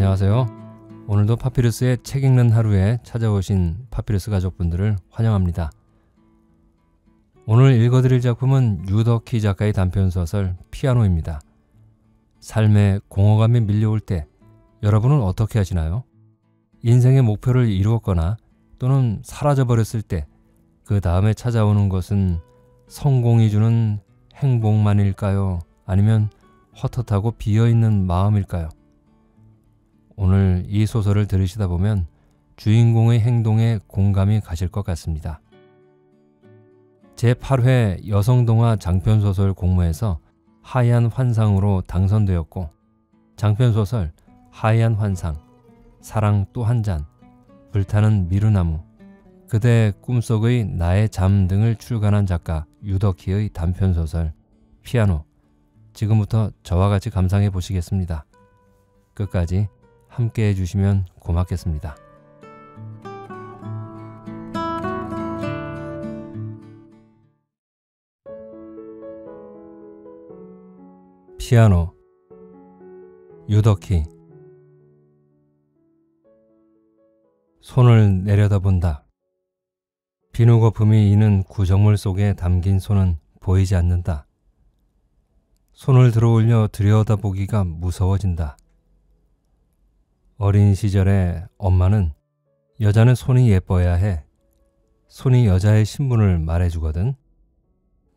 안녕하세요. 오늘도 파피루스의 책 읽는 하루에 찾아오신 파피루스 가족분들을 환영합니다. 오늘 읽어드릴 작품은 유더키 작가의 단편 소설 피아노입니다. 삶의 공허감이 밀려올 때 여러분은 어떻게 하시나요? 인생의 목표를 이루었거나 또는 사라져버렸을 때 그 다음에 찾아오는 것은 성공이 주는 행복만일까요? 아니면 헛헛하고 비어있는 마음일까요? 오늘 이 소설을 들으시다 보면 주인공의 행동에 공감이 가실 것 같습니다. 제8회 여성동화 장편소설 공모에서 하얀 환상으로 당선되었고 장편소설 하얀 환상, 사랑 또 한 잔, 불타는 미루나무, 그대 꿈속의 나의 잠 등을 출간한 작가 유덕희의 단편소설 피아노 지금부터 저와 같이 감상해 보시겠습니다. 끝까지 함께 해주시면 고맙겠습니다. 피아노 유덕희 손을 내려다본다. 비누 거품이 이는 구정물 속에 담긴 손은 보이지 않는다. 손을 들어 올려 들여다보기가 무서워진다. 어린 시절에 엄마는 여자는 손이 예뻐야 해. 손이 여자의 신분을 말해주거든.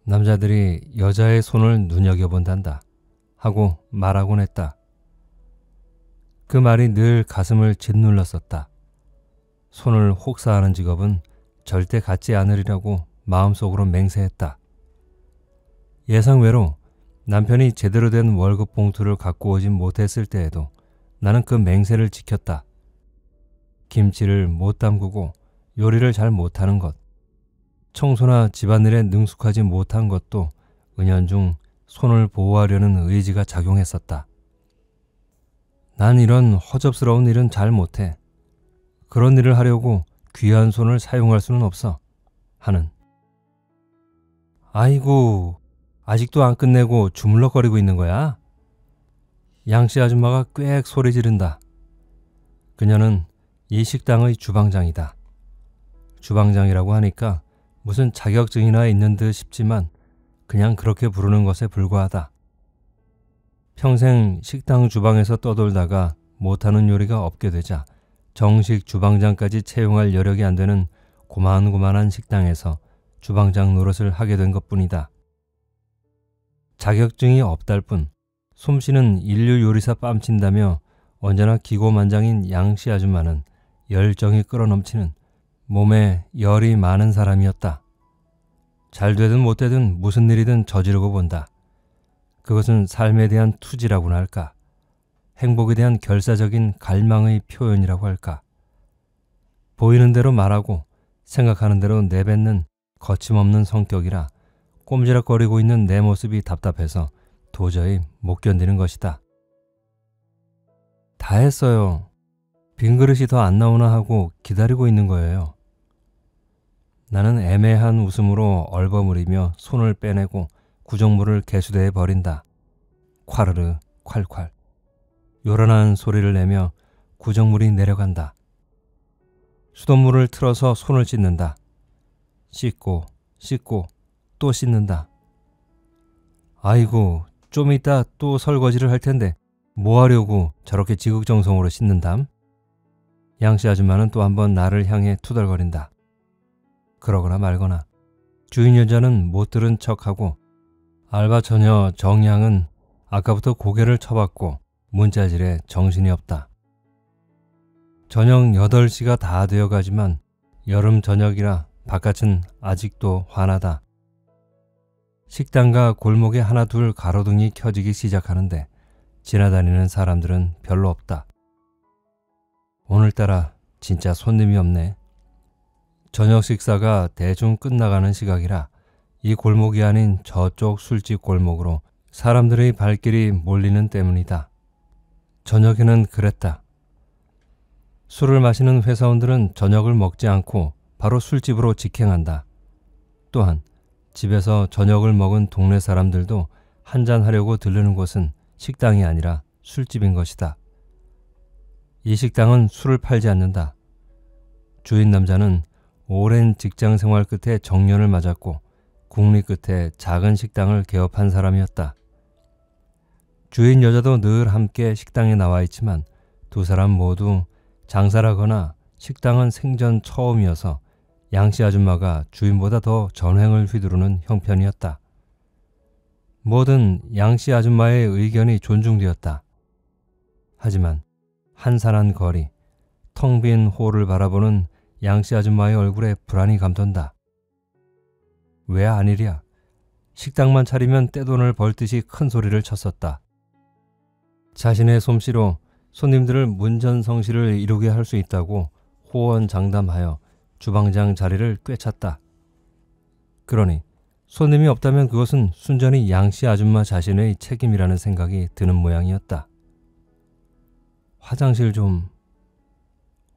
남자들이 여자의 손을 눈여겨본단다. 하고 말하곤 했다. 그 말이 늘 가슴을 짓눌렀었다. 손을 혹사하는 직업은 절대 갖지 않으리라고 마음속으로 맹세했다. 예상외로 남편이 제대로 된 월급 봉투를 갖고 오진 못했을 때에도 나는 그 맹세를 지켰다. 김치를 못 담그고 요리를 잘 못하는 것, 청소나 집안일에 능숙하지 못한 것도 은연중 손을 보호하려는 의지가 작용했었다. 난 이런 허접스러운 일은 잘 못해. 그런 일을 하려고 귀한 손을 사용할 수는 없어. 하는. 아이고, 아직도 안 끝내고 주물럭거리고 있는 거야? 양씨 아줌마가 꽥 소리 지른다. 그녀는 이 식당의 주방장이다. 주방장이라고 하니까 무슨 자격증이나 있는 듯 싶지만 그냥 그렇게 부르는 것에 불과하다. 평생 식당 주방에서 떠돌다가 못하는 요리가 없게 되자 정식 주방장까지 채용할 여력이 안 되는 고만고만한 식당에서 주방장 노릇을 하게 된 것뿐이다. 자격증이 없달 뿐 솜씨는 인류 요리사 뺨친다며 언제나 기고만장인 양씨 아줌마는 열정이 끌어넘치는 몸에 열이 많은 사람이었다. 잘 되든 못 되든 무슨 일이든 저지르고 본다. 그것은 삶에 대한 투지라고나 할까. 행복에 대한 결사적인 갈망의 표현이라고 할까. 보이는 대로 말하고 생각하는 대로 내뱉는 거침없는 성격이라 꼼지락거리고 있는 내 모습이 답답해서 도저히 못 견디는 것이다. 다 했어요. 빈 그릇이 더 안 나오나 하고 기다리고 있는 거예요. 나는 애매한 웃음으로 얼버무리며 손을 빼내고 구정물을 개수대에 버린다. 콰르르 콸콸. 요란한 소리를 내며 구정물이 내려간다. 수돗물을 틀어서 손을 씻는다. 씻고 씻고 또 씻는다. 아이고 좀 이따 또 설거지를 할 텐데 뭐 하려고 저렇게 지극정성으로 씻는담? 양씨 아줌마는 또 한번 나를 향해 투덜거린다. 그러거나 말거나 주인 여자는 못 들은 척하고 알바 처녀 정양은 아까부터 고개를 쳐봤고 문자질에 정신이 없다. 저녁 8시가 다 되어 가지만 여름 저녁이라 바깥은 아직도 환하다. 식당과 골목에 하나 둘 가로등이 켜지기 시작하는데 지나다니는 사람들은 별로 없다. 오늘따라 진짜 손님이 없네. 저녁 식사가 대충 끝나가는 시각이라 이 골목이 아닌 저쪽 술집 골목으로 사람들의 발길이 몰리는 때문이다. 저녁에는 그랬다. 술을 마시는 회사원들은 저녁을 먹지 않고 바로 술집으로 직행한다. 또한 집에서 저녁을 먹은 동네 사람들도 한잔 하려고 들르는 곳은 식당이 아니라 술집인 것이다. 이 식당은 술을 팔지 않는다. 주인 남자는 오랜 직장 생활 끝에 정년을 맞았고 국리 끝에 작은 식당을 개업한 사람이었다. 주인 여자도 늘 함께 식당에 나와 있지만 두 사람 모두 장사라거나 식당은 생전 처음이어서 양씨 아줌마가 주인보다 더 전횡을 휘두르는 형편이었다. 뭐든 양씨 아줌마의 의견이 존중되었다. 하지만 한산한 거리, 텅빈 홀을 바라보는 양씨 아줌마의 얼굴에 불안이 감돈다. 왜 아니랴? 식당만 차리면 떼돈을 벌듯이 큰 소리를 쳤었다. 자신의 솜씨로 손님들을 문전성시를 이루게 할 수 있다고 호언장담하여 주방장 자리를 꿰찼다. 그러니 손님이 없다면 그것은 순전히 양씨 아줌마 자신의 책임이라는 생각이 드는 모양이었다. 화장실 좀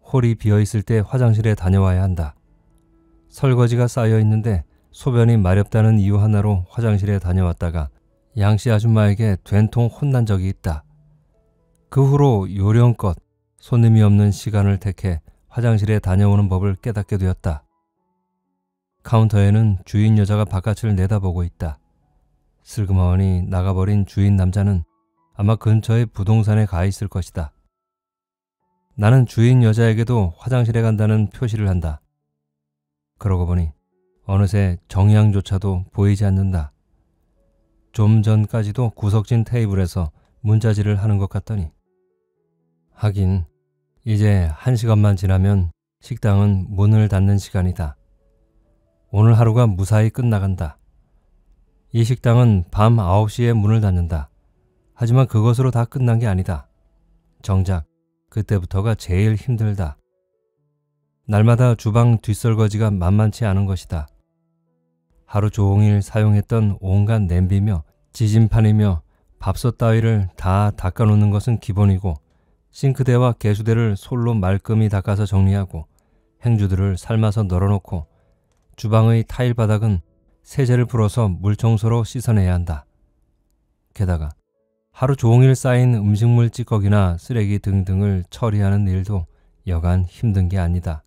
홀이 비어 있을 때 화장실에 다녀와야 한다. 설거지가 쌓여 있는데 소변이 마렵다는 이유 하나로 화장실에 다녀왔다가 양씨 아줌마에게 된통 혼난 적이 있다. 그 후로 요령껏 손님이 없는 시간을 택해 화장실에 다녀오는 법을 깨닫게 되었다. 카운터에는 주인 여자가 바깥을 내다보고 있다. 슬그머니 나가버린 주인 남자는 아마 근처의 부동산에 가 있을 것이다. 나는 주인 여자에게도 화장실에 간다는 표시를 한다. 그러고 보니 어느새 정향조차도 보이지 않는다. 좀 전까지도 구석진 테이블에서 문자질을 하는 것 같더니 하긴 이제 한 시간만 지나면 식당은 문을 닫는 시간이다. 오늘 하루가 무사히 끝나간다. 이 식당은 밤 9시에 문을 닫는다. 하지만 그것으로 다 끝난 게 아니다. 정작 그때부터가 제일 힘들다. 날마다 주방 뒷설거지가 만만치 않은 것이다. 하루 종일 사용했던 온갖 냄비며 지진판이며 밥솥 따위를 다 닦아놓는 것은 기본이고 싱크대와 개수대를 솔로 말끔히 닦아서 정리하고 행주들을 삶아서 널어놓고 주방의 타일 바닥은 세제를 풀어서 물청소로 씻어내야 한다. 게다가 하루 종일 쌓인 음식물 찌꺼기나 쓰레기 등등을 처리하는 일도 여간 힘든 게 아니다.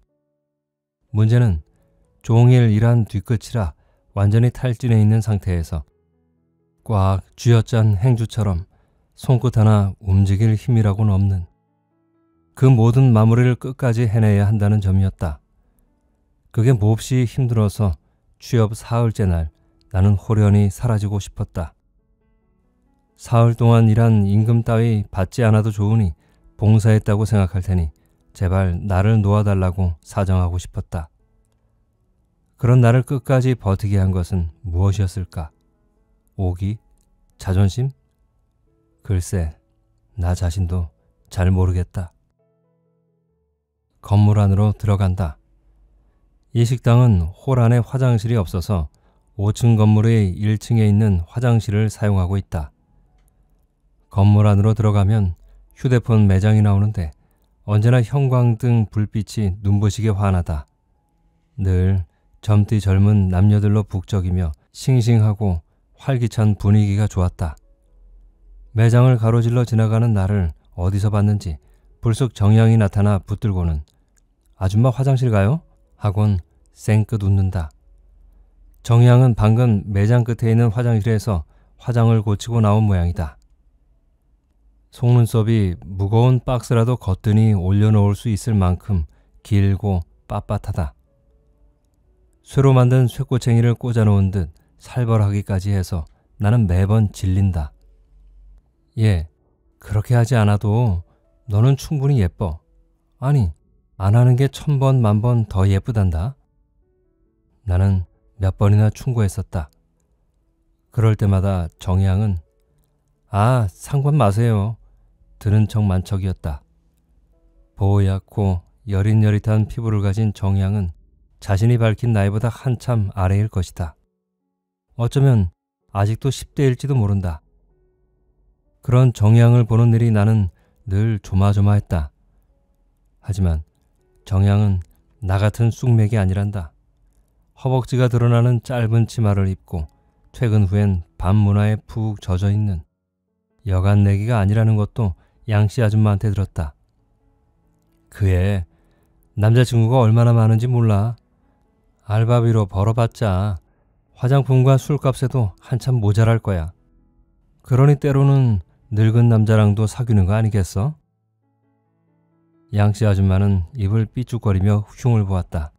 문제는 종일 일한 뒤끝이라 완전히 탈진해 있는 상태에서 꽉 쥐어짠 행주처럼 손끝 하나 움직일 힘이라고는 없는 그 모든 마무리를 끝까지 해내야 한다는 점이었다. 그게 몹시 힘들어서 취업 사흘째 날 나는 호련히 사라지고 싶었다. 사흘 동안 일한 임금 따위 받지 않아도 좋으니 봉사했다고 생각할 테니 제발 나를 놓아달라고 사정하고 싶었다. 그런 나를 끝까지 버티게 한 것은 무엇이었을까? 오기? 자존심? 글쎄, 나 자신도 잘 모르겠다. 건물 안으로 들어간다. 이 식당은 홀 안에 화장실이 없어서 5층 건물의 1층에 있는 화장실을 사용하고 있다. 건물 안으로 들어가면 휴대폰 매장이 나오는데 언제나 형광등 불빛이 눈부시게 환하다. 늘 젊디 젊은 남녀들로 북적이며 싱싱하고 활기찬 분위기가 좋았다. 매장을 가로질러 지나가는 나를 어디서 봤는지 불쑥 정향이 나타나 붙들고는 아줌마 화장실 가요? 하곤 쌩끗 웃는다. 정향은 방금 매장 끝에 있는 화장실에서 화장을 고치고 나온 모양이다. 속눈썹이 무거운 박스라도 거뜬히 올려놓을 수 있을 만큼 길고 빳빳하다. 쇠로 만든 쇠꼬챙이를 꽂아놓은 듯 살벌하기까지 해서 나는 매번 질린다. 예, 그렇게 하지 않아도 너는 충분히 예뻐. 아니, 안 하는 게 천 번, 만 번 더 예쁘단다. 나는 몇 번이나 충고했었다. 그럴 때마다 정양은 아, 상관 마세요. 들은 척 만척이었다. 보얗고 여릿여릿한 피부를 가진 정양은 자신이 밝힌 나이보다 한참 아래일 것이다. 어쩌면 아직도 10대일지도 모른다. 그런 정양을 보는 일이 나는 늘 조마조마했다. 하지만 정양은 나 같은 쑥맥이 아니란다. 허벅지가 드러나는 짧은 치마를 입고 퇴근 후엔 밤 문화에 푹 젖어 있는 여간 내기가 아니라는 것도 양씨 아줌마한테 들었다. 그애 남자친구가 얼마나 많은지 몰라. 알바비로 벌어봤자 화장품과 술값에도 한참 모자랄 거야. 그러니 때로는 늙은 남자랑도 사귀는 거 아니겠어? 양씨 아줌마는 입을 삐죽거리며 흉을 보았다.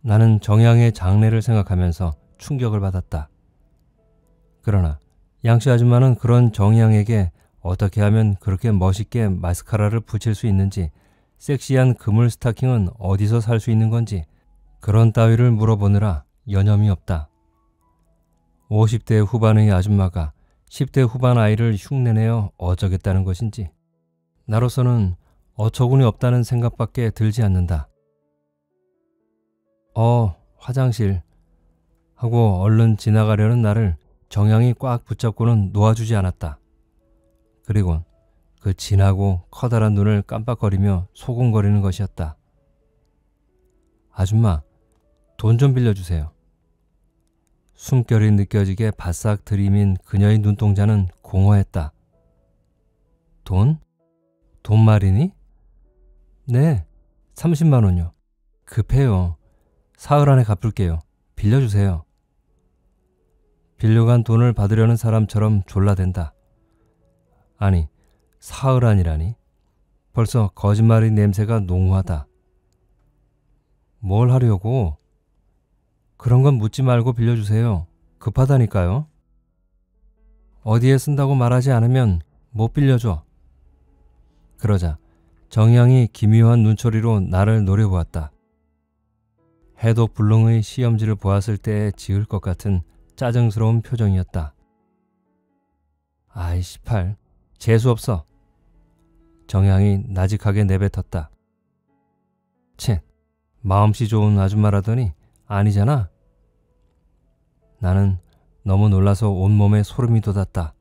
나는 정양의 장래를 생각하면서 충격을 받았다. 그러나 양씨 아줌마는 그런 정양에게 어떻게 하면 그렇게 멋있게 마스카라를 붙일 수 있는지, 섹시한 그물 스타킹은 어디서 살 수 있는 건지, 그런 따위를 물어보느라 여념이 없다. 50대 후반의 아줌마가 10대 후반 아이를 흉내내어 어쩌겠다는 것인지, 나로서는 어처구니 없다는 생각밖에 들지 않는다. 어, 화장실. 하고 얼른 지나가려는 나를 정향이 꽉 붙잡고는 놓아주지 않았다. 그리고 그 진하고 커다란 눈을 깜빡거리며 소곤거리는 것이었다. 아줌마, 돈 좀 빌려주세요. 숨결이 느껴지게 바싹 들이민 그녀의 눈동자는 공허했다. 돈? 돈 말이니? 네, 30만 원요. 급해요. 사흘 안에 갚을게요. 빌려주세요. 빌려간 돈을 받으려는 사람처럼 졸라댄다. 아니, 사흘 안이라니? 벌써 거짓말의 냄새가 농후하다. 뭘 하려고? 그런 건 묻지 말고 빌려주세요. 급하다니까요. 어디에 쓴다고 말하지 않으면 못 빌려줘. 그러자 정양이 기묘한 눈초리로 나를 노려보았다. 해독 불능의 시험지를 보았을 때 지을 것 같은 짜증스러운 표정이었다. 아이 시팔 재수없어. 정향이 나직하게 내뱉었다. 채, 마음씨 좋은 아줌마라더니 아니잖아. 나는 너무 놀라서 온몸에 소름이 돋았다.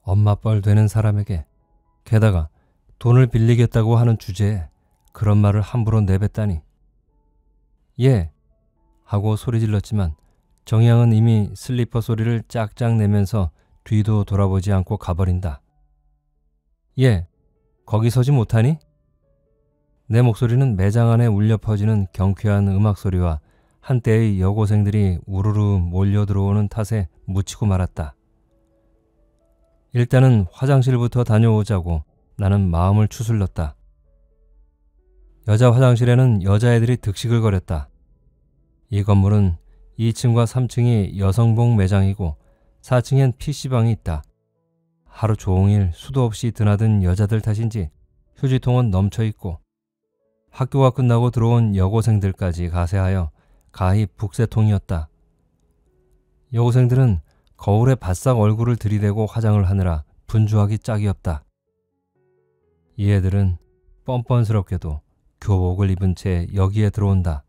엄마 뻘 되는 사람에게 게다가 돈을 빌리겠다고 하는 주제에 그런 말을 함부로 내뱉다니. 예, 하고 소리 질렀지만 정양은 이미 슬리퍼 소리를 짝짝 내면서 뒤도 돌아보지 않고 가버린다. 예, 거기 서지 못하니? 내 목소리는 매장 안에 울려 퍼지는 경쾌한 음악 소리와 한때의 여고생들이 우르르 몰려 들어오는 탓에 묻히고 말았다. 일단은 화장실부터 다녀오자고 나는 마음을 추슬렀다. 여자 화장실에는 여자애들이 득식을 거렸다. 이 건물은 2층과 3층이 여성복 매장이고 4층엔 PC방이 있다. 하루 종일 수도 없이 드나든 여자들 탓인지 휴지통은 넘쳐 있고 학교가 끝나고 들어온 여고생들까지 가세하여 가히 북새통이었다. 여고생들은 거울에 바싹 얼굴을 들이대고 화장을 하느라 분주하기 짝이 없다. 이 애들은 뻔뻔스럽게도 교복을 입은 채 여기에 들어온다.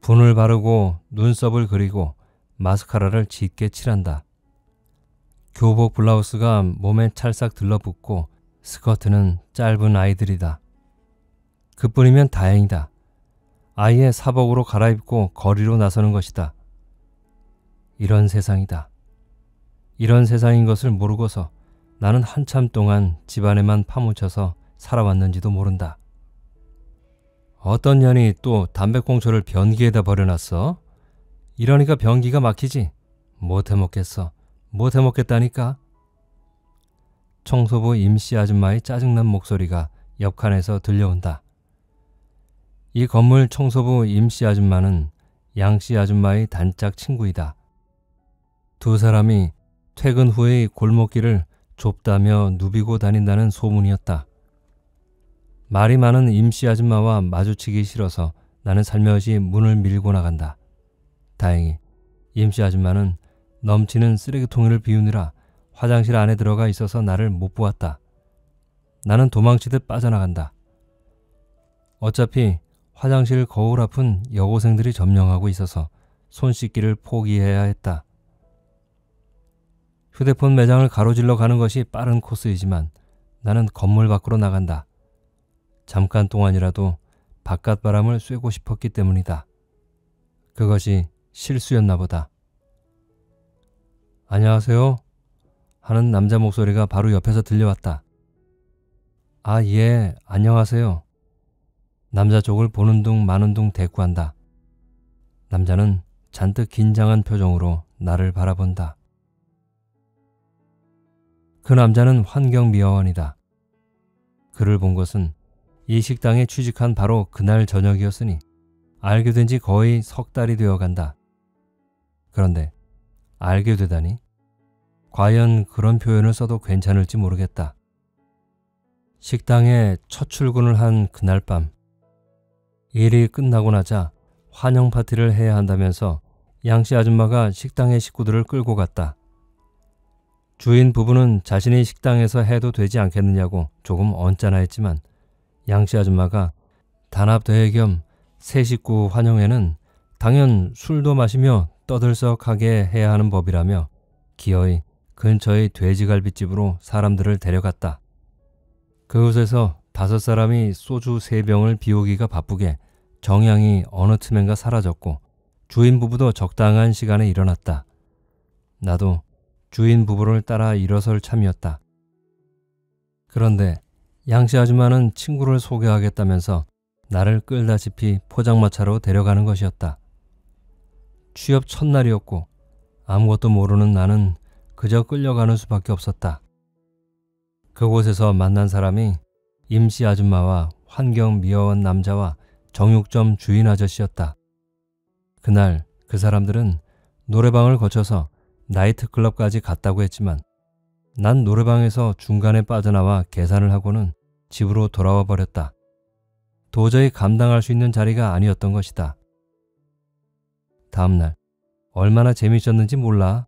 분을 바르고 눈썹을 그리고 마스카라를 짙게 칠한다. 교복 블라우스가 몸에 찰싹 들러붙고 스커트는 짧은 아이들이다. 그뿐이면 다행이다. 아이의 사복으로 갈아입고 거리로 나서는 것이다. 이런 세상이다. 이런 세상인 것을 모르고서 나는 한참 동안 집안에만 파묻혀서 살아왔는지도 모른다. 어떤 년이 또 담배꽁초를 변기에다 버려놨어? 이러니까 변기가 막히지. 못해 먹겠어. 못해 먹겠다니까. 청소부 임씨 아줌마의 짜증난 목소리가 옆칸에서 들려온다. 이 건물 청소부 임 씨 아줌마는 양 씨 아줌마의 단짝 친구이다. 두 사람이 퇴근 후의 골목길을 좁다며 누비고 다닌다는 소문이었다. 말이 많은 임 씨 아줌마와 마주치기 싫어서 나는 살며시 문을 밀고 나간다. 다행히 임 씨 아줌마는 넘치는 쓰레기통을 비우느라 화장실 안에 들어가 있어서 나를 못 보았다. 나는 도망치듯 빠져나간다. 어차피 화장실 거울 앞은 여고생들이 점령하고 있어서 손 씻기를 포기해야 했다. 휴대폰 매장을 가로질러 가는 것이 빠른 코스이지만 나는 건물 밖으로 나간다. 잠깐 동안이라도 바깥 바람을 쐬고 싶었기 때문이다. 그것이 실수였나 보다. 안녕하세요. 하는 남자 목소리가 바로 옆에서 들려왔다. 아, 예, 안녕하세요. 남자 쪽을 보는 둥 마는 둥 대꾸한다. 남자는 잔뜩 긴장한 표정으로 나를 바라본다. 그 남자는 환경미화원이다. 그를 본 것은 이 식당에 취직한 바로 그날 저녁이었으니 알게 된 지 거의 석 달이 되어 간다. 그런데 알게 되다니 과연 그런 표현을 써도 괜찮을지 모르겠다. 식당에 첫 출근을 한 그날 밤 일이 끝나고 나자 환영 파티를 해야 한다면서 양씨 아줌마가 식당의 식구들을 끌고 갔다. 주인 부부는 자신이 식당에서 해도 되지 않겠느냐고 조금 언짢아 했지만 양씨 아줌마가 단합대회 겸 새 식구 환영회는 당연 술도 마시며 떠들썩하게 해야 하는 법이라며 기어이 근처의 돼지갈비집으로 사람들을 데려갔다. 그곳에서 다섯 사람이 소주 세 병을 비우기가 바쁘게 정향이 어느 틈엔가 사라졌고 주인 부부도 적당한 시간에 일어났다. 나도 주인 부부를 따라 일어설 참이었다. 그런데 양씨 아줌마는 친구를 소개하겠다면서 나를 끌다시피 포장마차로 데려가는 것이었다. 취업 첫날이었고 아무것도 모르는 나는 그저 끌려가는 수밖에 없었다. 그곳에서 만난 사람이 임씨 아줌마와 환경 미화원 남자와 정육점 주인 아저씨였다. 그날 그 사람들은 노래방을 거쳐서 나이트클럽까지 갔다고 했지만 난 노래방에서 중간에 빠져나와 계산을 하고는 집으로 돌아와 버렸다. 도저히 감당할 수 있는 자리가 아니었던 것이다. 다음날 얼마나 재미있었는지 몰라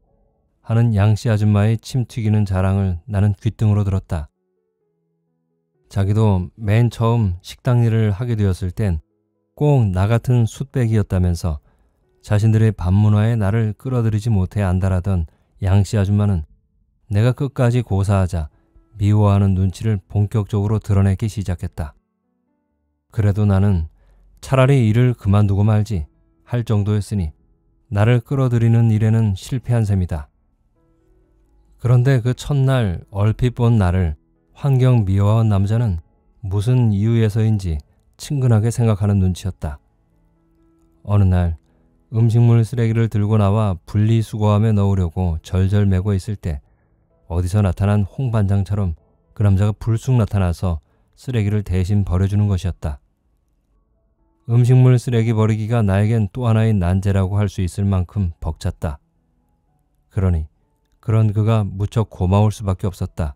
하는 양씨 아줌마의 침 튀기는 자랑을 나는 귓등으로 들었다. 자기도 맨 처음 식당 일을 하게 되었을 땐 꼭 나 같은 숫백이었다면서 자신들의 반문화에 나를 끌어들이지 못해 안달하던 양씨 아줌마는 내가 끝까지 고사하자 미워하는 눈치를 본격적으로 드러내기 시작했다. 그래도 나는 차라리 일을 그만두고 말지 할 정도였으니 나를 끌어들이는 일에는 실패한 셈이다. 그런데 그 첫날 얼핏 본 나를 환경 미화원 남자는 무슨 이유에서인지 친근하게 생각하는 눈치였다. 어느 날 음식물 쓰레기를 들고 나와 분리수거함에 넣으려고 절절매고 있을 때 어디서 나타난 홍반장처럼 그 남자가 불쑥 나타나서 쓰레기를 대신 버려주는 것이었다. 음식물 쓰레기 버리기가 나에겐 또 하나의 난제라고 할 수 있을 만큼 벅찼다. 그러니 그런 그가 무척 고마울 수밖에 없었다.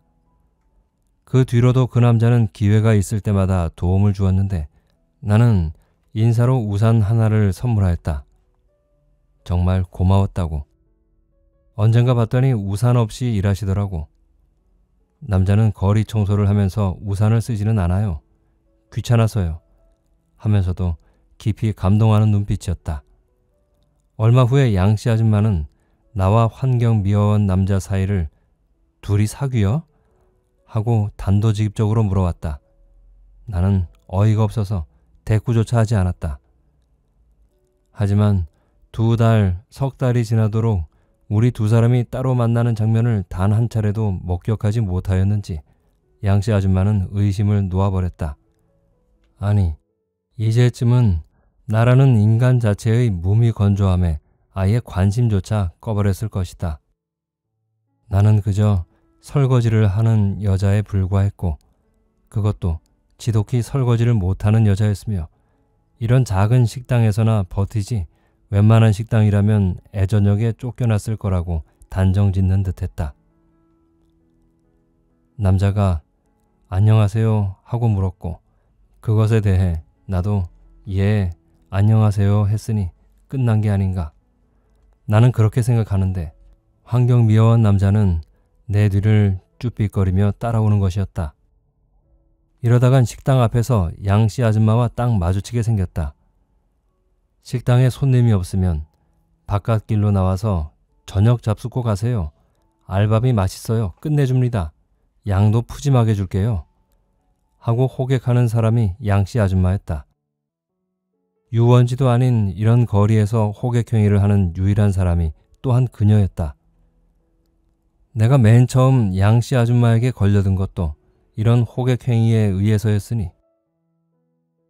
그 뒤로도 그 남자는 기회가 있을 때마다 도움을 주었는데 나는 인사로 우산 하나를 선물하였다. 정말 고마웠다고. 언젠가 봤더니 우산 없이 일하시더라고. 남자는 거리 청소를 하면서 우산을 쓰지는 않아요. 귀찮아서요. 하면서도 깊이 감동하는 눈빛이었다. 얼마 후에 양씨 아줌마는 나와 환경 미화원 남자 사이를 둘이 사귀어? 하고 단도직입적으로 물어왔다. 나는 어이가 없어서 대꾸조차 하지 않았다. 하지만 두 달, 석 달이 지나도록 우리 두 사람이 따로 만나는 장면을 단 한 차례도 목격하지 못하였는지 양씨 아줌마는 의심을 놓아버렸다. 아니, 이제쯤은 나라는 인간 자체의 무미건조함에 아예 관심조차 꺼버렸을 것이다. 나는 그저 설거지를 하는 여자에 불과했고 그것도 지독히 설거지를 못하는 여자였으며 이런 작은 식당에서나 버티지 웬만한 식당이라면 애저녁에 쫓겨났을 거라고 단정 짓는 듯 했다. 남자가 안녕하세요 하고 물었고 그것에 대해 나도 예 안녕하세요 했으니 끝난 게 아닌가. 나는 그렇게 생각하는데 환경 미화원 남자는 내 뒤를 쭈삣거리며 따라오는 것이었다. 이러다간 식당 앞에서 양씨 아줌마와 딱 마주치게 생겼다. 식당에 손님이 없으면 바깥길로 나와서 저녁 잡수고 가세요. 알밥이 맛있어요. 끝내줍니다. 양도 푸짐하게 줄게요. 하고 호객하는 사람이 양씨 아줌마였다. 유원지도 아닌 이런 거리에서 호객 행위를 하는 유일한 사람이 또한 그녀였다. 내가 맨 처음 양씨 아줌마에게 걸려든 것도 이런 호객행위에 의해서였으니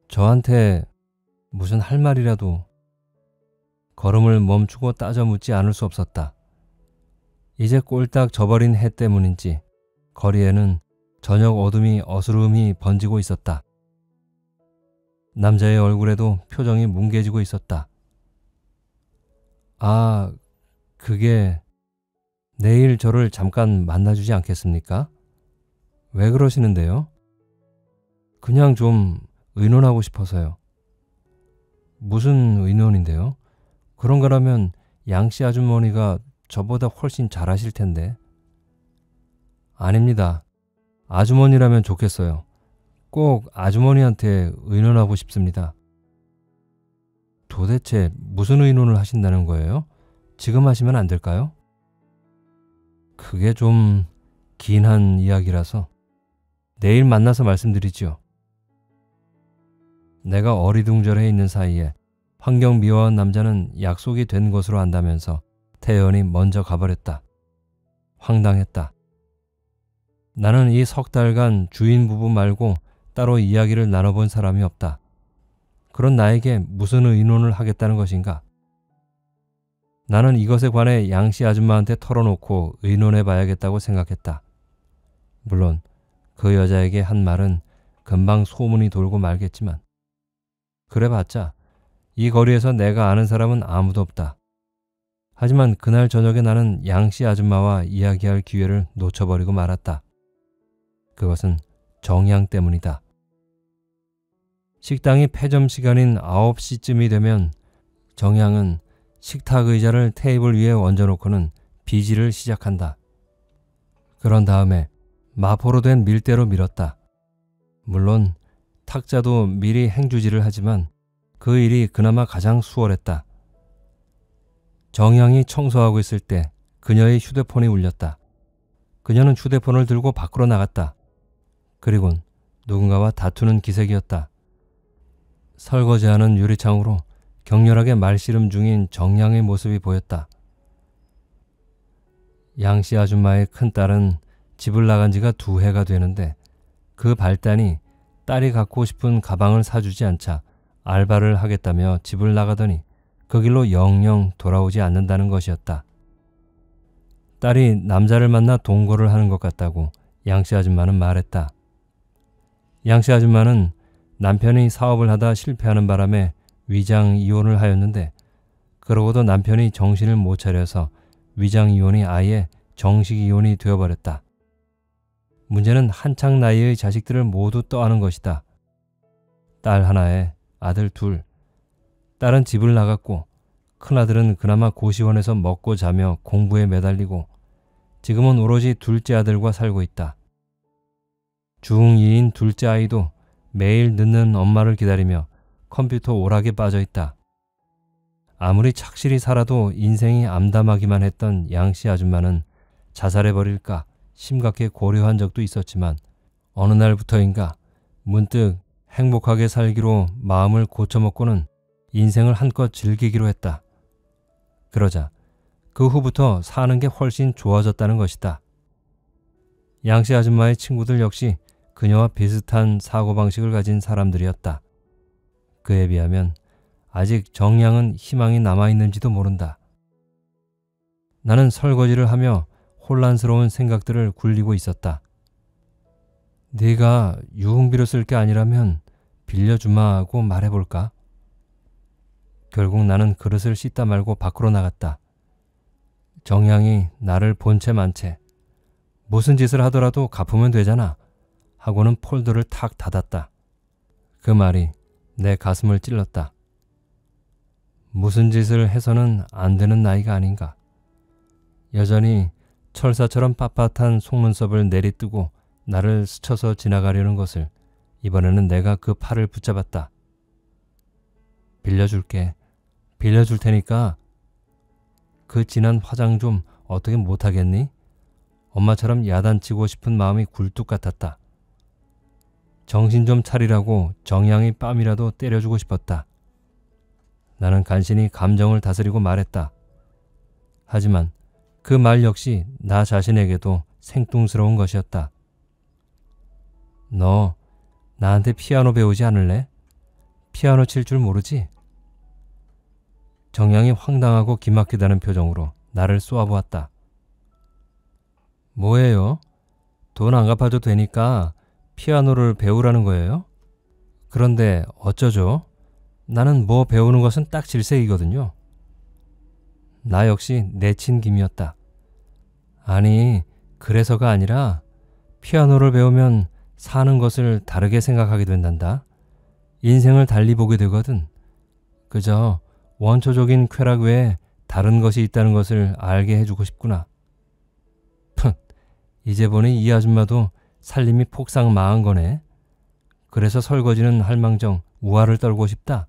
저한테 무슨 할 말이라도 걸음을 멈추고 따져 묻지 않을 수 없었다. 이제 꼴딱 져버린 해 때문인지 거리에는 저녁 어둠이 어스름이 번지고 있었다. 남자의 얼굴에도 표정이 뭉개지고 있었다. 아, 그게 내일 저를 잠깐 만나주지 않겠습니까? 왜 그러시는데요? 그냥 좀 의논하고 싶어서요. 무슨 의논인데요? 그런 거라면 양씨 아주머니가 저보다 훨씬 잘하실 텐데. 아닙니다. 아주머니라면 좋겠어요. 꼭 아주머니한테 의논하고 싶습니다. 도대체 무슨 의논을 하신다는 거예요? 지금 하시면 안 될까요? 그게 좀 긴 한 이야기라서 내일 만나서 말씀드리지요. 내가 어리둥절해 있는 사이에 환경 미화원 남자는 약속이 된 것으로 안다면서 태연이 먼저 가버렸다. 황당했다. 나는 이 석 달간 주인 부부 말고 따로 이야기를 나눠본 사람이 없다. 그런 나에게 무슨 의논을 하겠다는 것인가? 나는 이것에 관해 양씨 아줌마한테 털어놓고 의논해 봐야겠다고 생각했다. 물론 그 여자에게 한 말은 금방 소문이 돌고 말겠지만 그래봤자 이 거리에서 내가 아는 사람은 아무도 없다. 하지만 그날 저녁에 나는 양씨 아줌마와 이야기할 기회를 놓쳐버리고 말았다. 그것은 정양 때문이다. 식당이 폐점 시간인 9시쯤이 되면 정양은 식탁 의자를 테이블 위에 얹어놓고는 비지를 시작한다. 그런 다음에 마포로 된 밀대로 밀었다. 물론 탁자도 미리 행주지를 하지만 그 일이 그나마 가장 수월했다. 정양이 청소하고 있을 때 그녀의 휴대폰이 울렸다. 그녀는 휴대폰을 들고 밖으로 나갔다. 그리곤 누군가와 다투는 기색이었다. 설거지하는 유리창으로 격렬하게 말씨름 중인 정양의 모습이 보였다. 양씨 아줌마의 큰딸은 집을 나간 지가 두 해가 되는데 그 발단이 딸이 갖고 싶은 가방을 사주지 않자 알바를 하겠다며 집을 나가더니 그 길로 영영 돌아오지 않는다는 것이었다. 딸이 남자를 만나 동거를 하는 것 같다고 양씨 아줌마는 말했다. 양씨 아줌마는 남편이 사업을 하다 실패하는 바람에 위장 이혼을 하였는데 그러고도 남편이 정신을 못 차려서 위장 이혼이 아예 정식 이혼이 되어버렸다. 문제는 한창 나이의 자식들을 모두 떠안은 것이다. 딸 하나에 아들 둘. 딸은 집을 나갔고 큰아들은 그나마 고시원에서 먹고 자며 공부에 매달리고 지금은 오로지 둘째 아들과 살고 있다. 중2인 둘째 아이도 매일 늦는 엄마를 기다리며 컴퓨터 오락에 빠져 있다. 아무리 착실히 살아도 인생이 암담하기만 했던 양씨 아줌마는 자살해버릴까 심각해 고려한 적도 있었지만 어느 날부터인가 문득 행복하게 살기로 마음을 고쳐먹고는 인생을 한껏 즐기기로 했다. 그러자 그 후부터 사는 게 훨씬 좋아졌다는 것이다. 양씨 아줌마의 친구들 역시 그녀와 비슷한 사고방식을 가진 사람들이었다. 그에 비하면 아직 정량은 희망이 남아있는지도 모른다. 나는 설거지를 하며 혼란스러운 생각들을 굴리고 있었다. 네가 유흥비로 쓸 게 아니라면 빌려주마 하고 말해볼까? 결국 나는 그릇을 씻다 말고 밖으로 나갔다. 정양이 나를 본 채 만채 무슨 짓을 하더라도 갚으면 되잖아 하고는 폴더를 탁 닫았다. 그 말이 내 가슴을 찔렀다. 무슨 짓을 해서는 안 되는 나이가 아닌가. 여전히 철사처럼 빳빳한 속눈썹을 내리뜨고 나를 스쳐서 지나가려는 것을 이번에는 내가 그 팔을 붙잡았다. 빌려줄게. 빌려줄 테니까 그 진한 화장 좀 어떻게 못하겠니? 엄마처럼 야단치고 싶은 마음이 굴뚝 같았다. 정신 좀 차리라고 정양이 뺨이라도 때려주고 싶었다. 나는 간신히 감정을 다스리고 말했다. 하지만 그 말 역시 나 자신에게도 생뚱스러운 것이었다. 너 나한테 피아노 배우지 않을래? 피아노 칠 줄 모르지? 정양이 황당하고 기막히다는 표정으로 나를 쏘아보았다. 뭐예요? 돈 안 갚아도 되니까 피아노를 배우라는 거예요? 그런데 어쩌죠? 나는 뭐 배우는 것은 딱 질색이거든요. 나 역시 내친 김이었다. 아니, 그래서가 아니라 피아노를 배우면 사는 것을 다르게 생각하게 된단다. 인생을 달리 보게 되거든. 그저 원초적인 쾌락 외에 다른 것이 있다는 것을 알게 해주고 싶구나. 푼, 이제 보니 이 아줌마도 살림이 폭삭 망한 거네. 그래서 설거지는 할망정 우화를 떨고 싶다.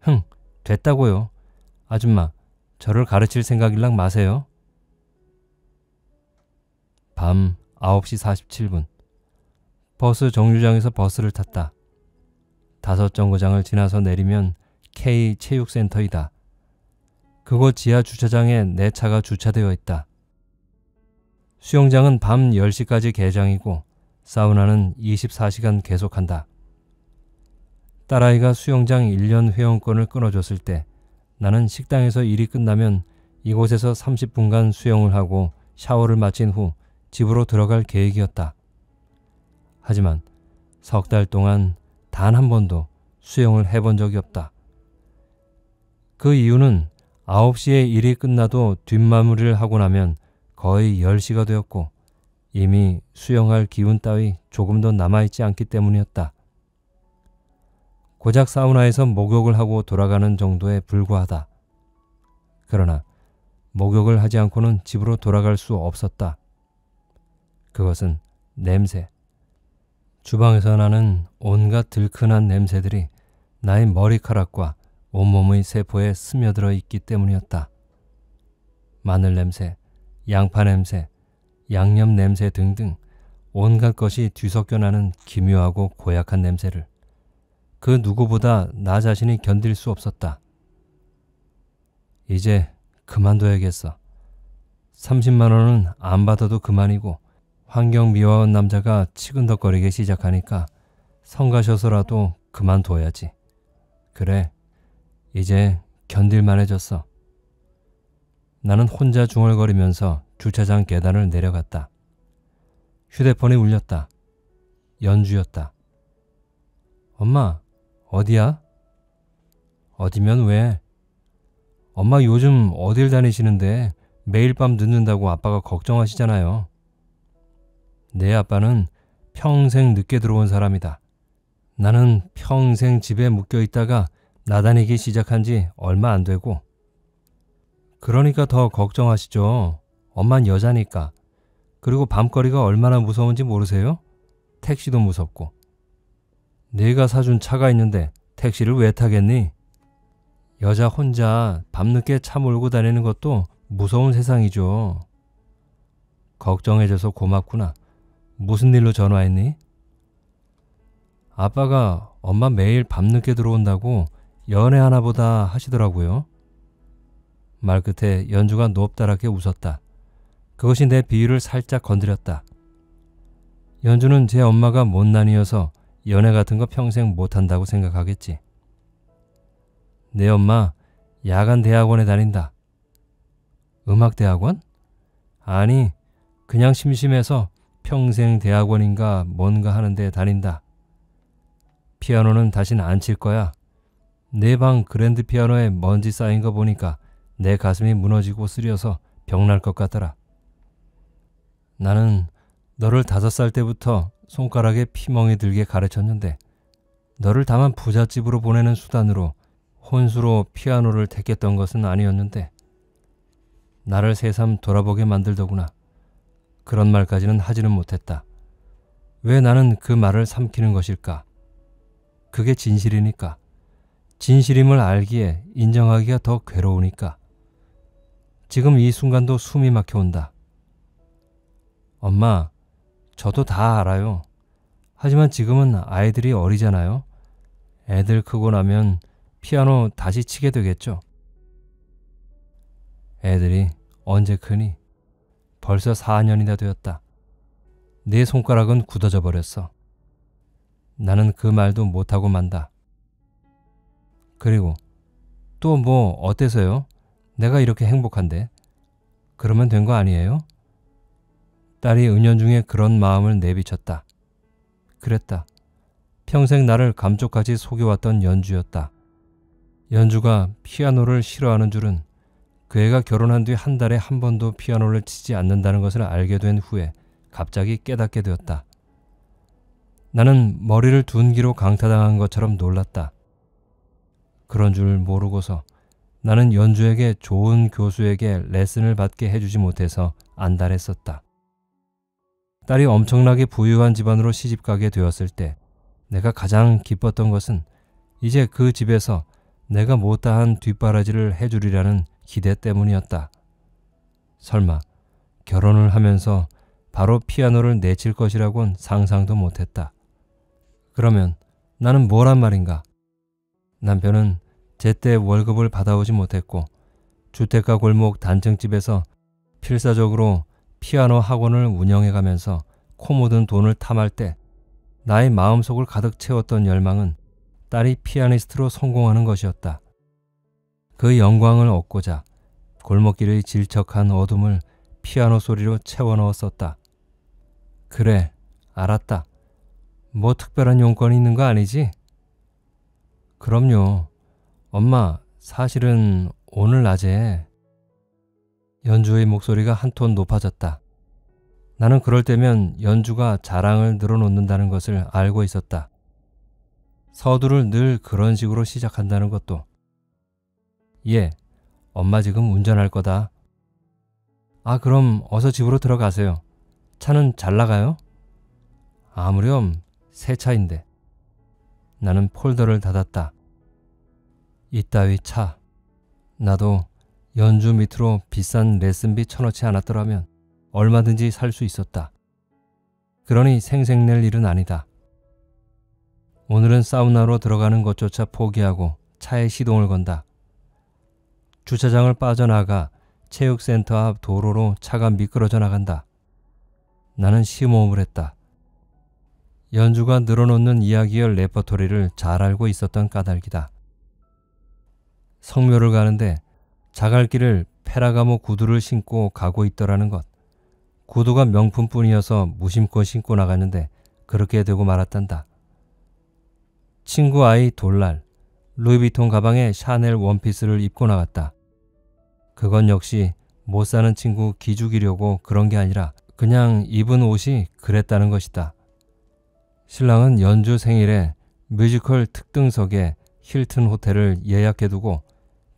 흥, 됐다고요. 아줌마, 저를 가르칠 생각일랑 마세요. 밤 9시 47분. 버스 정류장에서 버스를 탔다. 다섯 정거장을 지나서 내리면 K 체육센터이다. 그곳 지하 주차장에 내 차가 주차되어 있다. 수영장은 밤 10시까지 개장이고 사우나는 24시간 계속한다. 딸아이가 수영장 1년 회원권을 끊어줬을 때 나는 식당에서 일이 끝나면 이곳에서 30분간 수영을 하고 샤워를 마친 후 집으로 들어갈 계획이었다. 하지만 석 달 동안 단 한 번도 수영을 해본 적이 없다. 그 이유는 9시에 일이 끝나도 뒷마무리를 하고 나면 거의 10시가 되었고 이미 수영할 기운 따위 조금도 남아있지 않기 때문이었다. 고작 사우나에서 목욕을 하고 돌아가는 정도에 불과하다. 그러나 목욕을 하지 않고는 집으로 돌아갈 수 없었다. 그것은 냄새. 주방에서 나는 온갖 들큰한 냄새들이 나의 머리카락과 온몸의 세포에 스며들어 있기 때문이었다. 마늘 냄새, 양파 냄새, 양념 냄새 등등 온갖 것이 뒤섞여 나는 기묘하고 고약한 냄새를 그 누구보다 나 자신이 견딜 수 없었다. 이제 그만둬야겠어. 30만 원은 안 받아도 그만이고 환경 미화원 남자가 치근덕거리기 시작하니까 성가셔서라도 그만둬야지. 그래, 이제 견딜만해졌어. 나는 혼자 중얼거리면서 주차장 계단을 내려갔다. 휴대폰이 울렸다. 연주였다. 엄마, 어디야? 어디면 왜? 엄마 요즘 어딜 다니시는데 매일 밤 늦는다고 아빠가 걱정하시잖아요. 내 아빠는 평생 늦게 들어온 사람이다. 나는 평생 집에 묶여 있다가 나다니기 시작한 지 얼마 안 되고. 그러니까 더 걱정하시죠. 엄만 여자니까. 그리고 밤거리가 얼마나 무서운지 모르세요? 택시도 무섭고. 네가 사준 차가 있는데 택시를 왜 타겠니? 여자 혼자 밤늦게 차 몰고 다니는 것도 무서운 세상이죠. 걱정해줘서 고맙구나. 무슨 일로 전화했니? 아빠가 엄마 매일 밤늦게 들어온다고 연애하나 보다 하시더라고요. 말끝에 연주가 높다랗게 웃었다. 그것이 내 비위를 살짝 건드렸다. 연주는 제 엄마가 못난이어서 연애 같은 거 평생 못한다고 생각하겠지. 내 엄마 야간 대학원에 다닌다. 음악 대학원? 아니, 그냥 심심해서 평생 대학원인가 뭔가 하는데 다닌다. 피아노는 다신 안 칠 거야. 내 방 그랜드 피아노에 먼지 쌓인 거 보니까 내 가슴이 무너지고 쓰려서 병날 것 같더라. 나는 너를 다섯 살 때부터 손가락에 피멍이 들게 가르쳤는데 너를 다만 부잣집으로 보내는 수단으로 혼수로 피아노를 택했던 것은 아니었는데 나를 새삼 돌아보게 만들더구나. 그런 말까지는 하지는 못했다. 왜 나는 그 말을 삼키는 것일까? 그게 진실이니까. 진실임을 알기에 인정하기가 더 괴로우니까. 지금 이 순간도 숨이 막혀온다. 엄마, 저도 다 알아요. 하지만 지금은 아이들이 어리잖아요. 애들 크고 나면 피아노 다시 치게 되겠죠. 애들이 언제 크니? 벌써 4년이나 되었다. 내 손가락은 굳어져 버렸어. 나는 그 말도 못하고 만다. 그리고 또 뭐 어때서요? 내가 이렇게 행복한데. 그러면 된 거 아니에요? 딸이 은연중에 그런 마음을 내비쳤다. 그랬다. 평생 나를 감쪽같이 속여왔던 연주였다. 연주가 피아노를 싫어하는 줄은 그 애가 결혼한 뒤 한 달에 한 번도 피아노를 치지 않는다는 것을 알게 된 후에 갑자기 깨닫게 되었다. 나는 머리를 둔기로 강타당한 것처럼 놀랐다. 그런 줄 모르고서 나는 연주에게 좋은 교수에게 레슨을 받게 해주지 못해서 안달했었다. 딸이 엄청나게 부유한 집안으로 시집가게 되었을 때 내가 가장 기뻤던 것은 이제 그 집에서 내가 못다한 뒷바라지를 해주리라는 기대 때문이었다. 설마 결혼을 하면서 바로 피아노를 내칠 것이라곤 상상도 못했다. 그러면 나는 뭐란 말인가? 남편은 제때 월급을 받아오지 못했고 주택가 골목 단층집에서 필사적으로 피아노 학원을 운영해 가면서 코 묻은 돈을 탐할 때 나의 마음속을 가득 채웠던 열망은 딸이 피아니스트로 성공하는 것이었다. 그 영광을 얻고자 골목길의 질척한 어둠을 피아노 소리로 채워 넣었었다. 그래, 알았다. 뭐 특별한 용건이 있는 거 아니지? 그럼요. 엄마, 사실은 오늘 낮에 연주의 목소리가 한 톤 높아졌다. 나는 그럴 때면 연주가 자랑을 늘어놓는다는 것을 알고 있었다. 서두를 늘 그런 식으로 시작한다는 것도. 예, 엄마 지금 운전할 거다. 아, 그럼 어서 집으로 들어가세요. 차는 잘 나가요? 아무렴 새 차인데. 나는 폴더를 닫았다. 이따위 차. 나도 연주 밑으로 비싼 레슨비 쳐놓지 않았더라면 얼마든지 살 수 있었다. 그러니 생색낼 일은 아니다. 오늘은 사우나로 들어가는 것조차 포기하고 차에 시동을 건다. 주차장을 빠져나가 체육센터 앞 도로로 차가 미끄러져 나간다. 나는 심호흡을 했다. 연주가 늘어놓는 이야기열 레퍼토리를 잘 알고 있었던 까닭이다. 성묘를 가는데 자갈길을 페라가모 구두를 신고 가고 있더라는 것. 구두가 명품뿐이어서 무심코 신고 나갔는데 그렇게 되고 말았단다. 친구 아이 돌날 루이비통 가방에 샤넬 원피스를 입고 나갔다. 그건 역시 못 사는 친구 기죽이려고 그런 게 아니라 그냥 입은 옷이 그랬다는 것이다. 신랑은 연주 생일에 뮤지컬 특등석에 힐튼 호텔을 예약해두고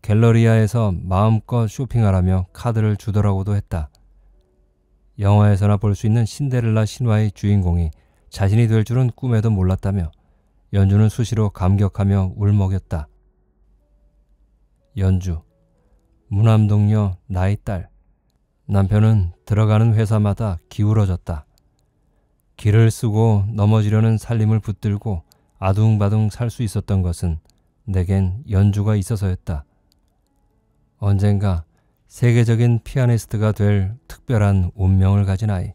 갤러리아에서 마음껏 쇼핑하라며 카드를 주더라고도 했다. 영화에서나 볼 수 있는 신데렐라 신화의 주인공이 자신이 될 줄은 꿈에도 몰랐다며 연주는 수시로 감격하며 울먹였다. 연주, 무남동녀 나의 딸. 남편은 들어가는 회사마다 기울어졌다. 길을 쓰고 넘어지려는 살림을 붙들고 아둥바둥 살 수 있었던 것은 내겐 연주가 있어서였다. 언젠가 세계적인 피아니스트가 될 특별한 운명을 가진 아이.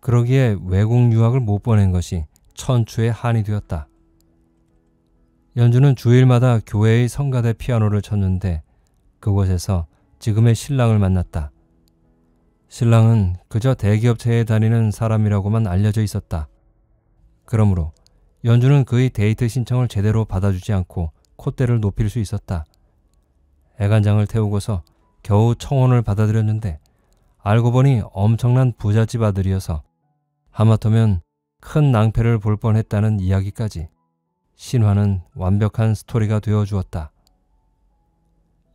그러기에 외국 유학을 못 보낸 것이 천추의 한이 되었다. 연주는 주일마다 교회의 성가대 피아노를 쳤는데 그곳에서 지금의 신랑을 만났다. 신랑은 그저 대기업체에 다니는 사람이라고만 알려져 있었다. 그러므로 연주는 그의 데이트 신청을 제대로 받아주지 않고 콧대를 높일 수 있었다. 애간장을 태우고서 겨우 청혼을 받아들였는데 알고 보니 엄청난 부잣집 아들이어서 하마터면 큰 낭패를 볼 뻔했다는 이야기까지 신화는 완벽한 스토리가 되어 주었다.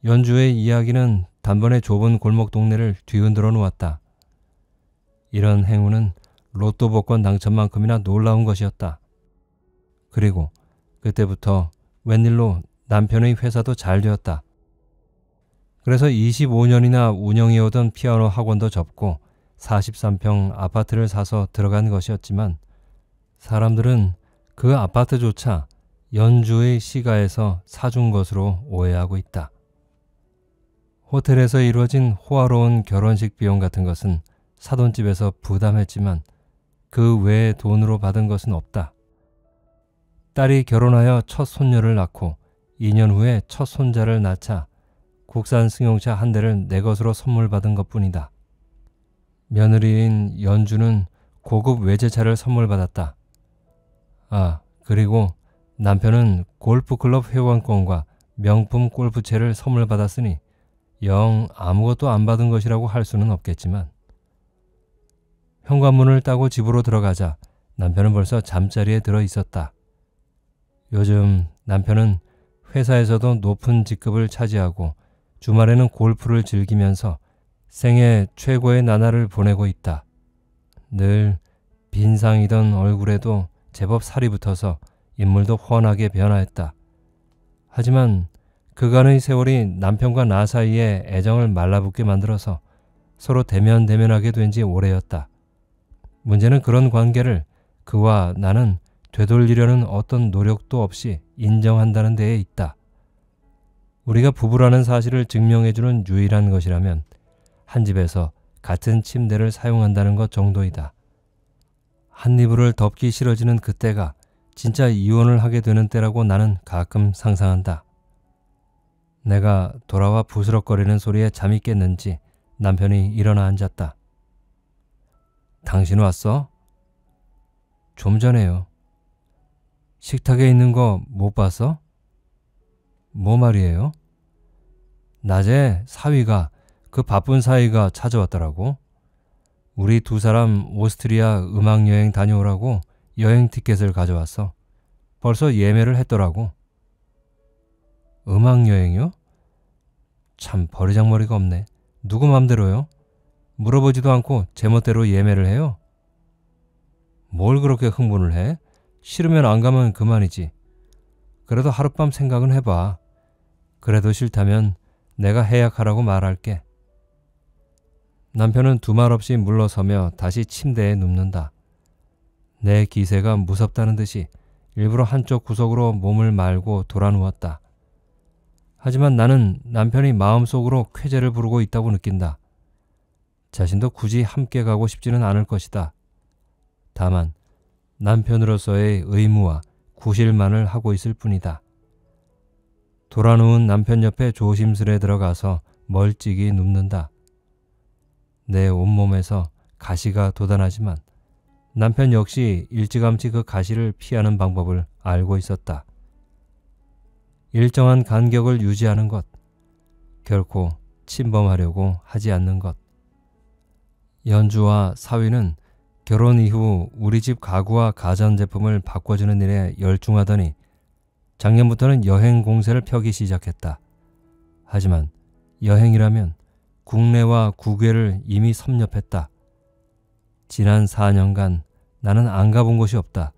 연주의 이야기는 단번에 좁은 골목 동네를 뒤흔들어 놓았다. 이런 행운은 로또 복권 당첨만큼이나 놀라운 것이었다. 그리고 그때부터 웬일로 남편의 회사도 잘 되었다. 그래서 25년이나 운영해오던 피아노 학원도 접고 43평 아파트를 사서 들어간 것이었지만 사람들은 그 아파트조차 연주의 시가에서 사준 것으로 오해하고 있다. 호텔에서 이루어진 호화로운 결혼식 비용 같은 것은 사돈집에서 부담했지만 그 외에 돈으로 받은 것은 없다. 딸이 결혼하여 첫 손녀를 낳고 2년 후에 첫 손자를 낳자 국산 승용차 한 대를 내 것으로 선물 받은 것 뿐이다. 며느리인 연주는 고급 외제차를 선물 받았다. 아, 그리고 남편은 골프클럽 회원권과 명품 골프채를 선물 받았으니 영 아무것도 안 받은 것이라고 할 수는 없겠지만 현관문을 따고 집으로 들어가자 남편은 벌써 잠자리에 들어 있었다. 요즘 남편은 회사에서도 높은 직급을 차지하고 주말에는 골프를 즐기면서 생애 최고의 나날을 보내고 있다. 늘 빈상이던 얼굴에도 제법 살이 붙어서 인물도 훤하게 변화했다. 하지만 그간의 세월이 남편과 나 사이에 애정을 말라붙게 만들어서 서로 대면대면하게 된 지 오래였다. 문제는 그런 관계를 그와 나는 되돌리려는 어떤 노력도 없이 인정한다는 데에 있다. 우리가 부부라는 사실을 증명해주는 유일한 것이라면 한 집에서 같은 침대를 사용한다는 것 정도이다. 한 이불을 덮기 싫어지는 그때가 진짜 이혼을 하게 되는 때라고 나는 가끔 상상한다. 내가 돌아와 부스럭거리는 소리에 잠이 깼는지 남편이 일어나 앉았다. 당신 왔어? 좀 전에요. 식탁에 있는 거 못 봤어? 뭐 말이에요? 낮에 사위가 그 바쁜 사위가 찾아왔더라고. 우리 두 사람 오스트리아 음악 여행 다녀오라고 여행 티켓을 가져왔어. 벌써 예매를 했더라고. 음악 여행이요? 참 버리장머리가 없네. 누구 맘대로요? 물어보지도 않고 제멋대로 예매를 해요? 뭘 그렇게 흥분을 해? 싫으면 안 가면 그만이지. 그래도 하룻밤 생각은 해봐. 그래도 싫다면 내가 해약하라고 말할게. 남편은 두말 없이 물러서며 다시 침대에 눕는다. 내 기세가 무섭다는 듯이 일부러 한쪽 구석으로 몸을 말고 돌아 누웠다. 하지만 나는 남편이 마음속으로 쾌재를 부르고 있다고 느낀다. 자신도 굳이 함께 가고 싶지는 않을 것이다. 다만 남편으로서의 의무와 구실만을 하고 있을 뿐이다. 돌아누운 남편 옆에 조심스레 들어가서 멀찍이 눕는다. 내 온몸에서 가시가 돋아나지만 남편 역시 일찌감치 그 가시를 피하는 방법을 알고 있었다. 일정한 간격을 유지하는 것, 결코 침범하려고 하지 않는 것. 연주와 사위는 결혼 이후 우리 집 가구와 가전제품을 바꿔주는 일에 열중하더니 작년부터는 여행 공세를 펴기 시작했다. 하지만 여행이라면 국내와 국외를 이미 섭렵했다. 지난 4년간 나는 안 가본 곳이 없다.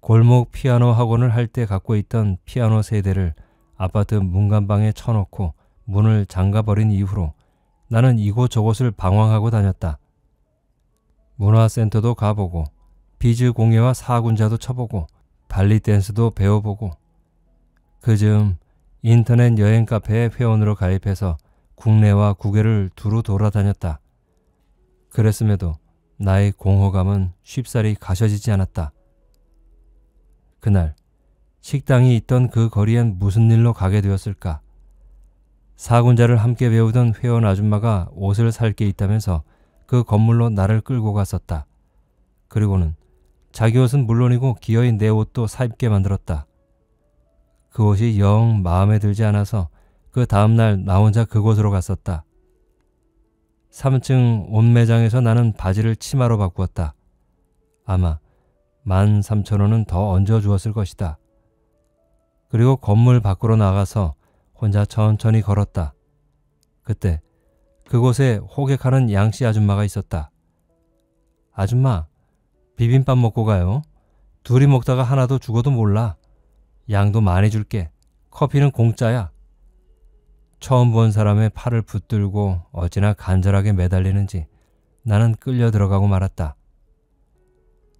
골목 피아노 학원을 할 때 갖고 있던 피아노 세대를 아파트 문간방에 쳐놓고 문을 잠가버린 이후로 나는 이곳저곳을 방황하고 다녔다. 문화센터도 가보고 비즈 공예와 사군자도 쳐보고 발리 댄스도 배워보고 그 즈음 인터넷 여행 카페에 회원으로 가입해서 국내와 국외를 두루 돌아다녔다. 그랬음에도 나의 공허감은 쉽사리 가셔지지 않았다. 그날 식당이 있던 그 거리엔 무슨 일로 가게 되었을까? 사군자를 함께 배우던 회원 아줌마가 옷을 살 게 있다면서 그 건물로 나를 끌고 갔었다. 그리고는 자기 옷은 물론이고 기어이 내 옷도 사입게 만들었다. 그 옷이 영 마음에 들지 않아서 그 다음날 나 혼자 그곳으로 갔었다. 3층 옷 매장에서 나는 바지를 치마로 바꾸었다. 아마 13,000원은 더 얹어 주었을 것이다. 그리고 건물 밖으로 나가서 혼자 천천히 걸었다. 그때 그곳에 호객하는 양씨 아줌마가 있었다. 아줌마, 비빔밥 먹고 가요. 둘이 먹다가 하나도 죽어도 몰라. 양도 많이 줄게. 커피는 공짜야. 처음 본 사람의 팔을 붙들고 어찌나 간절하게 매달리는지 나는 끌려 들어가고 말았다.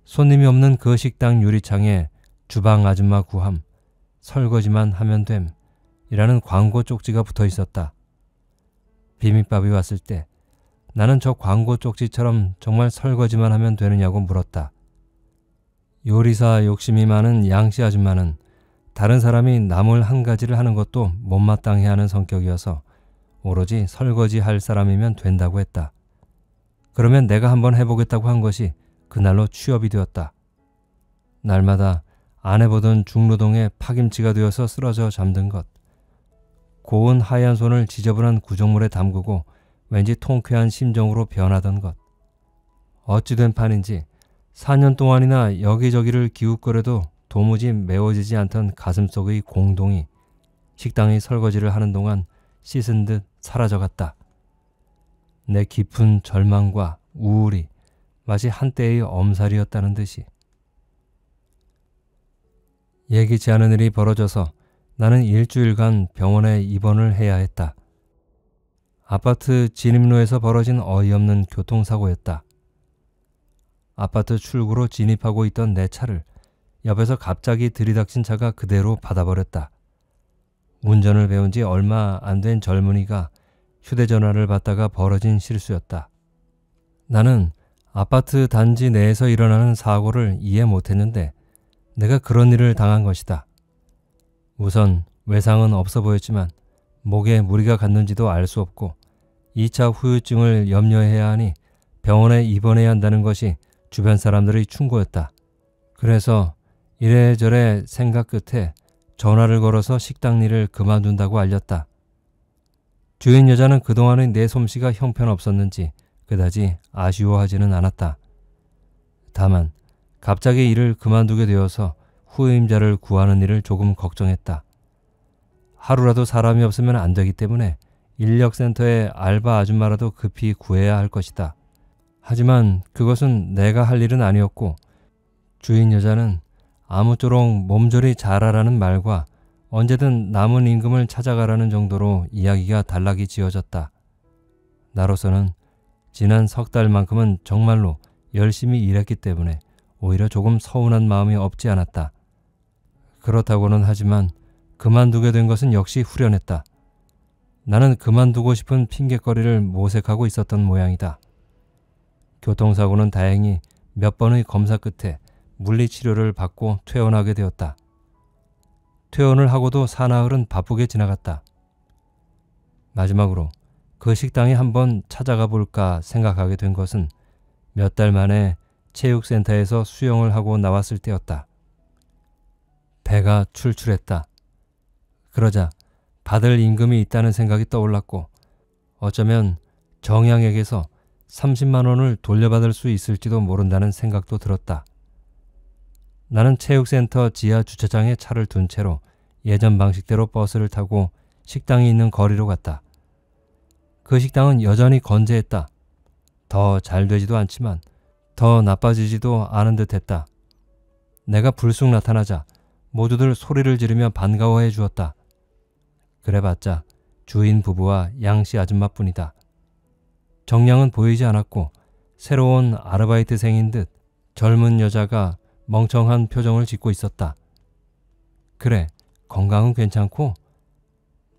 손님이 없는 그 식당 유리창에 주방 아줌마 구함, 설거지만 하면 됨, 이라는 광고 쪽지가 붙어 있었다. 비빔밥이 왔을 때 나는 저 광고 쪽지처럼 정말 설거지만 하면 되느냐고 물었다. 요리사 욕심이 많은 양씨 아줌마는 다른 사람이 나물 한 가지를 하는 것도 못마땅해 하는 성격이어서 오로지 설거지 할 사람이면 된다고 했다. 그러면 내가 한번 해보겠다고 한 것이 그날로 취업이 되었다. 날마다 안 해보던 중노동에 파김치가 되어서 쓰러져 잠든 것. 고운 하얀 손을 지저분한 구정물에 담그고 왠지 통쾌한 심정으로 변하던 것. 어찌된 판인지 4년 동안이나 여기저기를 기웃거려도 도무지 메워지지 않던 가슴속의 공동이 식당의 설거지를 하는 동안 씻은 듯 사라져갔다. 내 깊은 절망과 우울이 마치 한때의 엄살이었다는 듯이. 예기치 않은 일이 벌어져서 나는 일주일간 병원에 입원을 해야 했다. 아파트 진입로에서 벌어진 어이없는 교통사고였다. 아파트 출구로 진입하고 있던 내 차를 옆에서 갑자기 들이닥친 차가 그대로 받아버렸다. 운전을 배운 지 얼마 안 된 젊은이가 휴대전화를 받다가 벌어진 실수였다. 나는 아파트 단지 내에서 일어나는 사고를 이해 못했는데 내가 그런 일을 당한 것이다. 우선 외상은 없어 보였지만 목에 무리가 갔는지도 알 수 없고 2차 후유증을 염려해야 하니 병원에 입원해야 한다는 것이 주변 사람들의 충고였다. 그래서 이래저래 생각 끝에 전화를 걸어서 식당 일을 그만둔다고 알렸다. 주인 여자는 그동안의 내 솜씨가 형편없었는지 그다지 아쉬워하지는 않았다. 다만 갑자기 일을 그만두게 되어서 후임자를 구하는 일을 조금 걱정했다. 하루라도 사람이 없으면 안 되기 때문에 인력센터에 알바 아줌마라도 급히 구해야 할 것이다. 하지만 그것은 내가 할 일은 아니었고 주인 여자는 아무쪼록 몸조리 잘하라는 말과 언제든 남은 임금을 찾아가라는 정도로 이야기가 단락이 지어졌다. 나로서는 지난 석 달만큼은 정말로 열심히 일했기 때문에 오히려 조금 서운한 마음이 없지 않았다. 그렇다고는 하지만 그만두게 된 것은 역시 후련했다. 나는 그만두고 싶은 핑계거리를 모색하고 있었던 모양이다. 교통사고는 다행히 몇 번의 검사 끝에 물리치료를 받고 퇴원하게 되었다. 퇴원을 하고도 사나흘은 바쁘게 지나갔다. 마지막으로 그 식당에 한번 찾아가 볼까 생각하게 된 것은 몇 달 만에 체육센터에서 수영을 하고 나왔을 때였다. 배가 출출했다. 그러자 받을 임금이 있다는 생각이 떠올랐고 어쩌면 정양에게서 30만 원을 돌려받을 수 있을지도 모른다는 생각도 들었다. 나는 체육센터 지하 주차장에 차를 둔 채로 예전 방식대로 버스를 타고 식당이 있는 거리로 갔다. 그 식당은 여전히 건재했다. 더 잘 되지도 않지만 더 나빠지지도 않은 듯 했다. 내가 불쑥 나타나자 모두들 소리를 지르며 반가워해 주었다. 그래봤자 주인 부부와 양씨 아줌마뿐이다. 정량은 보이지 않았고 새로운 아르바이트생인 듯 젊은 여자가 멍청한 표정을 짓고 있었다. 그래, 건강은 괜찮고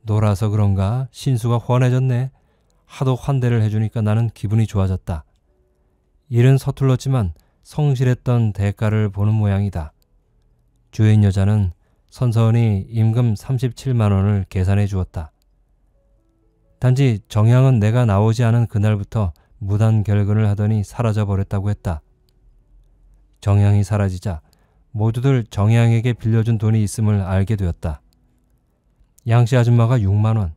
놀아서 그런가 신수가 훤해졌네. 하도 환대를 해주니까 나는 기분이 좋아졌다. 일은 서툴렀지만 성실했던 대가를 보는 모양이다. 주인 여자는 선선히 임금 37만 원을 계산해 주었다. 단지 정향은 내가 나오지 않은 그날부터 무단 결근을 하더니 사라져 버렸다고 했다. 정향이 사라지자 모두들 정향에게 빌려준 돈이 있음을 알게 되었다. 양씨 아줌마가 6만 원,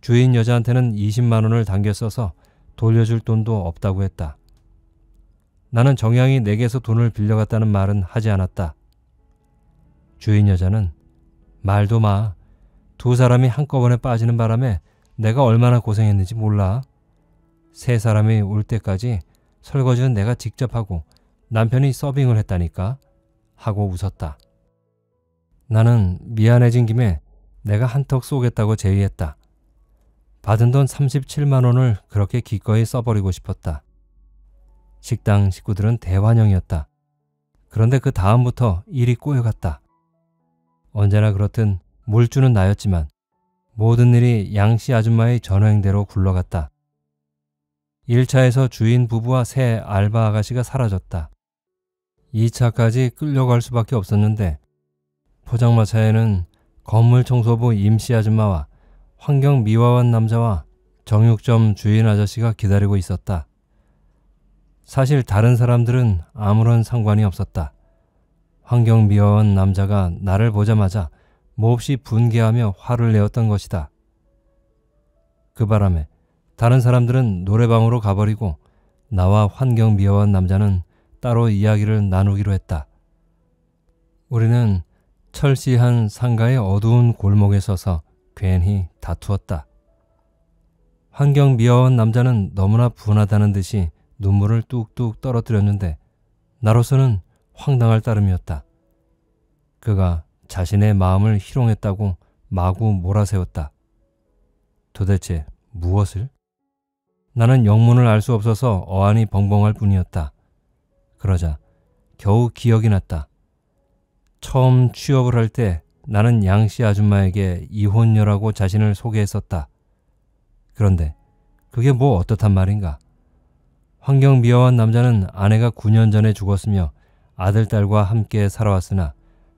주인 여자한테는 20만 원을 당겨 써서 돌려줄 돈도 없다고 했다. 나는 정향이 내게서 돈을 빌려갔다는 말은 하지 않았다. 주인 여자는 말도 마. 두 사람이 한꺼번에 빠지는 바람에 내가 얼마나 고생했는지 몰라. 세 사람이 올 때까지 설거지는 내가 직접 하고 남편이 서빙을 했다니까 하고 웃었다. 나는 미안해진 김에 내가 한턱 쏘겠다고 제의했다. 받은 돈 37만 원을 그렇게 기꺼이 써버리고 싶었다. 식당 식구들은 대환영이었다. 그런데 그 다음부터 일이 꼬여갔다. 언제나 그렇듯 물주는 나였지만 모든 일이 양씨 아줌마의 전횡대로 굴러갔다. 1차에서 주인 부부와 새 알바 아가씨가 사라졌다. 2차까지 끌려갈 수밖에 없었는데 포장마차에는 건물 청소부 임씨 아줌마와 환경 미화원 남자와 정육점 주인 아저씨가 기다리고 있었다. 사실 다른 사람들은 아무런 상관이 없었다. 환경 미화원 남자가 나를 보자마자 몹시 분개하며 화를 내었던 것이다. 그 바람에 다른 사람들은 노래방으로 가버리고 나와 환경 미화원 남자는 따로 이야기를 나누기로 했다. 우리는 철시한 상가의 어두운 골목에 서서 괜히 다투었다. 환경 미화원 남자는 너무나 분하다는 듯이 눈물을 뚝뚝 떨어뜨렸는데 나로서는 황당할 따름이었다. 그가 자신의 마음을 희롱했다고 마구 몰아세웠다. 도대체 무엇을? 나는 영문을 알 수 없어서 어안이 벙벙할 뿐이었다. 그러자 겨우 기억이 났다. 처음 취업을 할 때 나는 양씨 아줌마에게 이혼녀라고 자신을 소개했었다. 그런데 그게 뭐 어떻단 말인가? 환경 미화한 남자는 아내가 9년 전에 죽었으며 아들, 딸과 함께 살아왔으나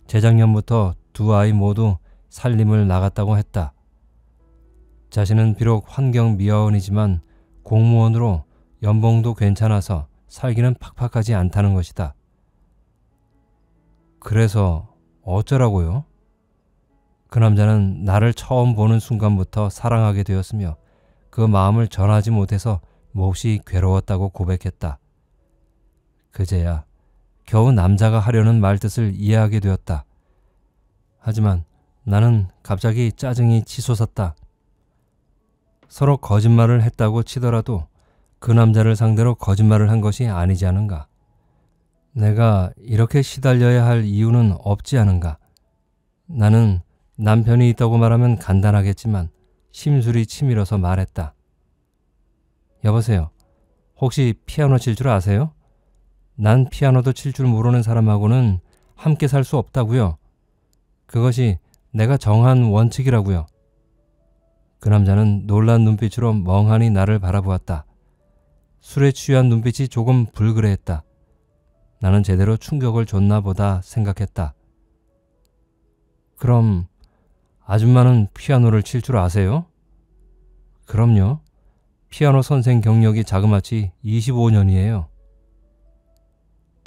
재작년부터 두 아이 모두 살림을 나갔다고 했다. 자신은 비록 환경 미화원이지만 공무원으로 연봉도 괜찮아서 살기는 팍팍하지 않다는 것이다. 그래서 어쩌라고요? 그 남자는 나를 처음 보는 순간부터 사랑하게 되었으며 그 마음을 전하지 못해서 몹시 괴로웠다고 고백했다. 그제야 겨우 남자가 하려는 말뜻을 이해하게 되었다. 하지만 나는 갑자기 짜증이 치솟았다. 서로 거짓말을 했다고 치더라도 그 남자를 상대로 거짓말을 한 것이 아니지 않은가. 내가 이렇게 시달려야 할 이유는 없지 않은가. 나는 남편이 있다고 말하면 간단하겠지만 심술이 치밀어서 말했다. 여보세요. 혹시 피아노 칠 줄 아세요? 난 피아노도 칠 줄 모르는 사람하고는 함께 살 수 없다고요. 그것이 내가 정한 원칙이라고요. 그 남자는 놀란 눈빛으로 멍하니 나를 바라보았다. 술에 취한 눈빛이 조금 불그레했다. 나는 제대로 충격을 줬나 보다 생각했다. 그럼 아줌마는 피아노를 칠 줄 아세요? 그럼요. 피아노 선생 경력이 자그마치 25년이에요.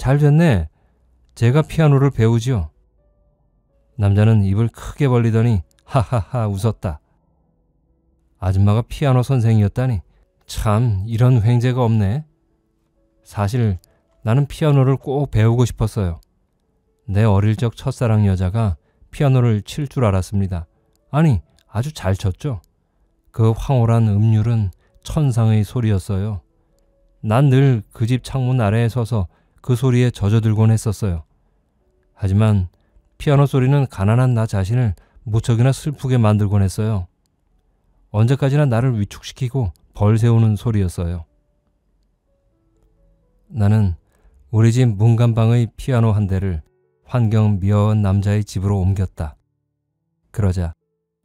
잘 됐네. 제가 피아노를 배우지요. 남자는 입을 크게 벌리더니 하하하 웃었다. 아줌마가 피아노 선생이었다니 참 이런 횡재가 없네. 사실 나는 피아노를 꼭 배우고 싶었어요. 내 어릴 적 첫사랑 여자가 피아노를 칠 줄 알았습니다. 아니, 아주 잘 쳤죠. 그 황홀한 음률은 천상의 소리였어요. 난 늘 그 집 창문 아래에 서서 그 소리에 젖어들곤 했었어요. 하지만 피아노 소리는 가난한 나 자신을 무척이나 슬프게 만들곤 했어요. 언제까지나 나를 위축시키고 벌 세우는 소리였어요. 나는 우리 집 문간방의 피아노 한 대를 환경 미화원 남자의 집으로 옮겼다. 그러자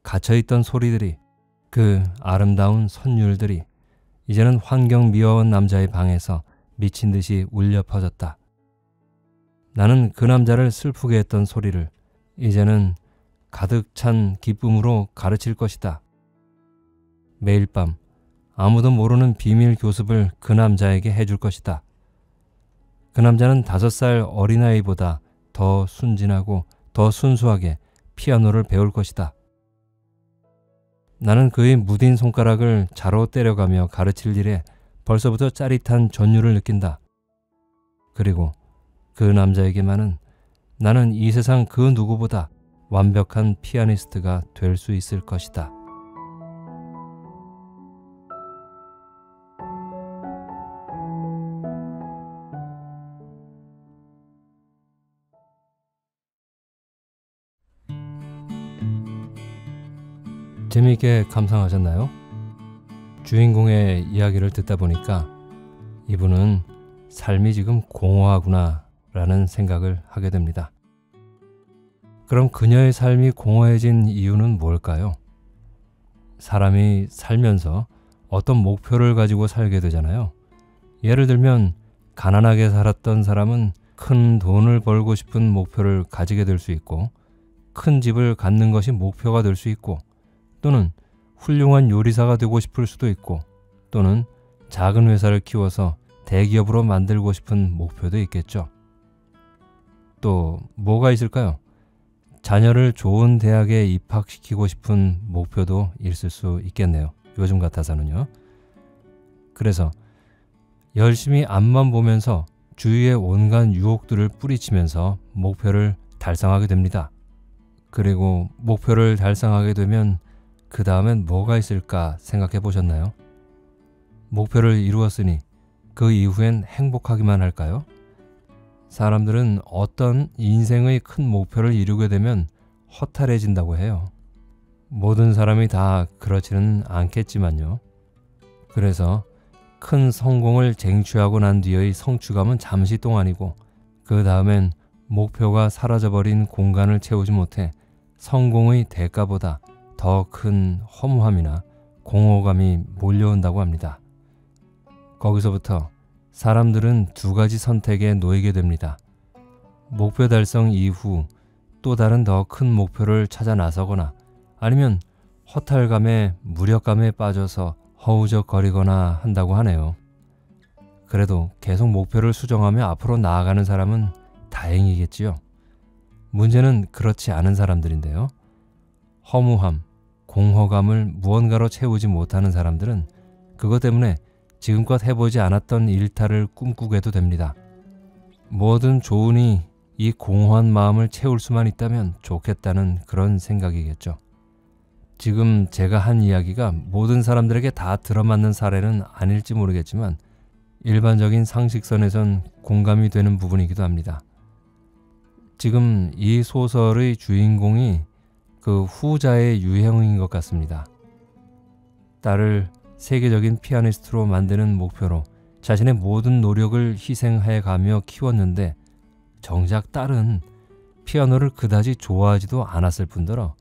갇혀있던 소리들이 그 아름다운 선율들이 이제는 환경 미화원 남자의 방에서 미친 듯이 울려 퍼졌다. 나는 그 남자를 슬프게 했던 소리를 이제는 가득 찬 기쁨으로 가르칠 것이다. 매일 밤 아무도 모르는 비밀 교습을 그 남자에게 해줄 것이다. 그 남자는 다섯 살 어린아이보다 더 순진하고 더 순수하게 피아노를 배울 것이다. 나는 그의 무딘 손가락을 자로 때려가며 가르칠 일에 벌써부터 짜릿한 전율을 느낀다. 그리고 그 남자에게만은 나는 이 세상 그 누구보다 완벽한 피아니스트가 될 수 있을 것이다. 재미있게 감상하셨나요? 주인공의 이야기를 듣다 보니까 이분은 삶이 지금 공허하구나 라는 생각을 하게 됩니다. 그럼 그녀의 삶이 공허해진 이유는 뭘까요? 사람이 살면서 어떤 목표를 가지고 살게 되잖아요. 예를 들면 가난하게 살았던 사람은 큰 돈을 벌고 싶은 목표를 가지게 될 수 있고 큰 집을 갖는 것이 목표가 될 수 있고 또는 훌륭한 요리사가 되고 싶을 수도 있고 또는 작은 회사를 키워서 대기업으로 만들고 싶은 목표도 있겠죠. 또 뭐가 있을까요? 자녀를 좋은 대학에 입학시키고 싶은 목표도 있을 수 있겠네요. 요즘 같아서는요. 그래서 열심히 앞만 보면서 주위의 온갖 유혹들을 뿌리치면서 목표를 달성하게 됩니다. 그리고 목표를 달성하게 되면 그 다음엔 뭐가 있을까 생각해 보셨나요? 목표를 이루었으니 그 이후엔 행복하기만 할까요? 사람들은 어떤 인생의 큰 목표를 이루게 되면 허탈해진다고 해요. 모든 사람이 다 그렇지는 않겠지만요. 그래서 큰 성공을 쟁취하고 난 뒤의 성취감은 잠시 동안이고 그 다음엔 목표가 사라져버린 공간을 채우지 못해 성공의 대가보다 더 큰 허무함이나 공허감이 몰려온다고 합니다. 거기서부터 사람들은 두 가지 선택에 놓이게 됩니다. 목표 달성 이후 또 다른 더 큰 목표를 찾아 나서거나 아니면 허탈감에 무력감에 빠져서 허우적거리거나 한다고 하네요. 그래도 계속 목표를 수정하며 앞으로 나아가는 사람은 다행이겠지요. 문제는 그렇지 않은 사람들인데요. 허무함, 공허감을 무언가로 채우지 못하는 사람들은 그것 때문에 지금껏 해보지 않았던 일탈을 꿈꾸게도 됩니다. 뭐든 좋으니 이 공허한 마음을 채울 수만 있다면 좋겠다는 그런 생각이겠죠. 지금 제가 한 이야기가 모든 사람들에게 다 들어맞는 사례는 아닐지 모르겠지만 일반적인 상식선에선 공감이 되는 부분이기도 합니다. 지금 이 소설의 주인공이 그 후자의 유형인 것 같습니다. 딸을 세계적인 피아니스트로 만드는 목표로 자신의 모든 노력을 희생해 가며 키웠는데 정작 딸은 피아노를 그다지 좋아하지도 않았을 뿐더러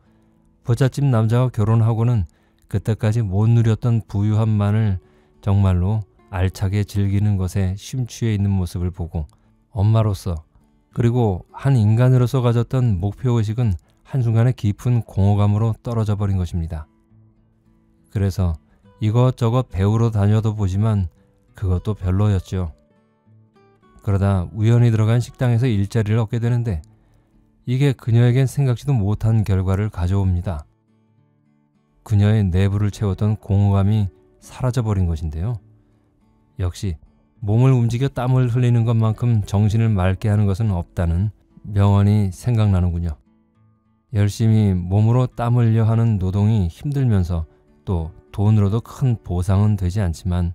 부잣집 남자와 결혼하고는 그때까지 못 누렸던 부유함만을 정말로 알차게 즐기는 것에 심취해 있는 모습을 보고 엄마로서 그리고 한 인간으로서 가졌던 목표의식은 한순간에 깊은 공허감으로 떨어져 버린 것입니다. 그래서 이것저것 배우러 다녀도 보지만 그것도 별로였죠. 그러다 우연히 들어간 식당에서 일자리를 얻게 되는데 이게 그녀에겐 생각지도 못한 결과를 가져옵니다. 그녀의 내부를 채웠던 공허감이 사라져버린 것인데요. 역시 몸을 움직여 땀을 흘리는 것만큼 정신을 맑게 하는 것은 없다는 명언이 생각나는군요. 열심히 몸으로 땀 흘려 하는 노동이 힘들면서 또 돈으로도 큰 보상은 되지 않지만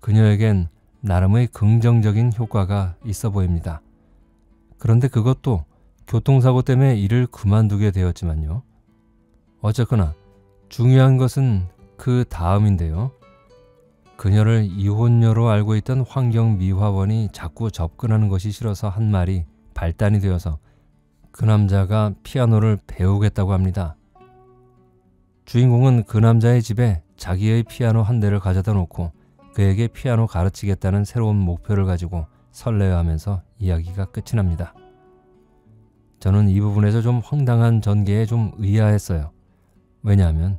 그녀에겐 나름의 긍정적인 효과가 있어 보입니다. 그런데 그것도 교통사고 때문에 일을 그만두게 되었지만요. 어쨌거나 중요한 것은 그 다음인데요. 그녀를 이혼녀로 알고 있던 환경미화원이 자꾸 접근하는 것이 싫어서 한 말이 발단이 되어서 그 남자가 피아노를 배우겠다고 합니다. 주인공은 그 남자의 집에 자기의 피아노 한 대를 가져다 놓고 그에게 피아노 가르치겠다는 새로운 목표를 가지고 설레어하면서 이야기가 끝이 납니다. 저는 이 부분에서 좀 황당한 전개에 좀 의아했어요. 왜냐하면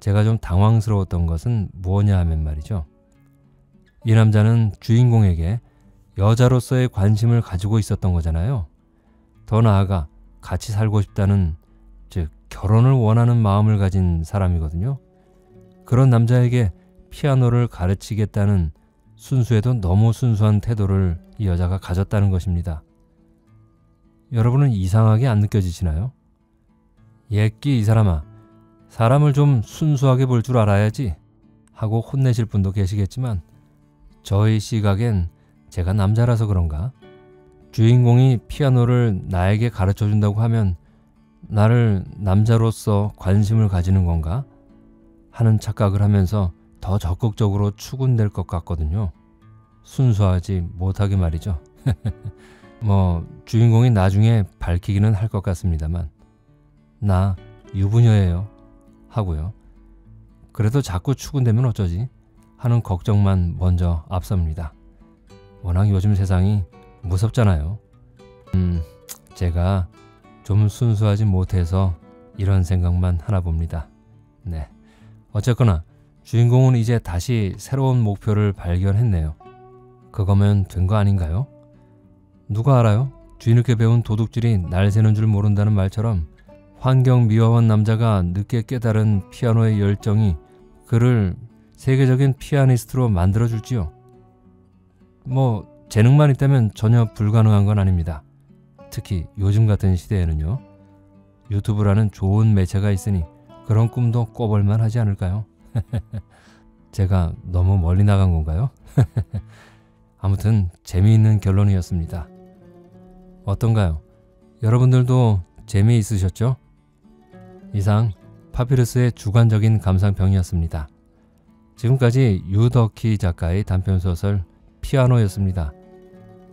제가 좀 당황스러웠던 것은 무엇냐 하면 말이죠. 이 남자는 주인공에게 여자로서의 관심을 가지고 있었던 거잖아요. 더 나아가 같이 살고 싶다는 즉 결혼을 원하는 마음을 가진 사람이거든요. 그런 남자에게 피아노를 가르치겠다는 순수해도 너무 순수한 태도를 이 여자가 가졌다는 것입니다. 여러분은 이상하게 안 느껴지시나요? 예끼 이 사람아, 사람을 좀 순수하게 볼 줄 알아야지 하고 혼내실 분도 계시겠지만 저의 시각엔 제가 남자라서 그런가? 주인공이 피아노를 나에게 가르쳐 준다고 하면 나를 남자로서 관심을 가지는 건가? 하는 착각을 하면서 더 적극적으로 추군될 것 같거든요. 순수하지 못하게 말이죠. 뭐 주인공이 나중에 밝히기는 할 것 같습니다만 나 유부녀예요 하고요. 그래도 자꾸 추군되면 어쩌지 하는 걱정만 먼저 앞섭니다. 워낙 요즘 세상이 무섭잖아요. 음, 제가 좀 순수하지 못해서 이런 생각만 하나 봅니다. 네. 어쨌거나 주인공은 이제 다시 새로운 목표를 발견했네요. 그거면 된 거 아닌가요? 누가 알아요? 뒤늦게 배운 도둑질이 날 새는 줄 모른다는 말처럼 환경 미화원 남자가 늦게 깨달은 피아노의 열정이 그를 세계적인 피아니스트로 만들어줄지요. 뭐 재능만 있다면 전혀 불가능한 건 아닙니다. 특히 요즘 같은 시대에는요. 유튜브라는 좋은 매체가 있으니 그런 꿈도 꿔볼만 하지 않을까요? 제가 너무 멀리 나간 건가요? 아무튼 재미있는 결론이었습니다. 어떤가요? 여러분들도 재미있으셨죠? 이상 파피루스의 주관적인 감상평이었습니다. 지금까지 유더키 작가의 단편소설 피아노였습니다.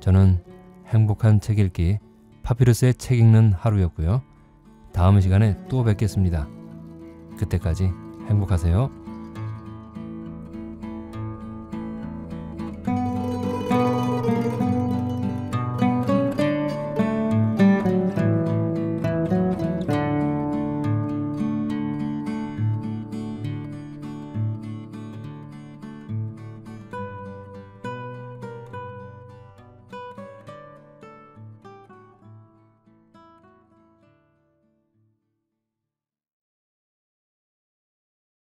저는 행복한 책 읽기 파피루스의 책 읽는 하루였고요. 다음 시간에 또 뵙겠습니다. 그때까지 행복하세요.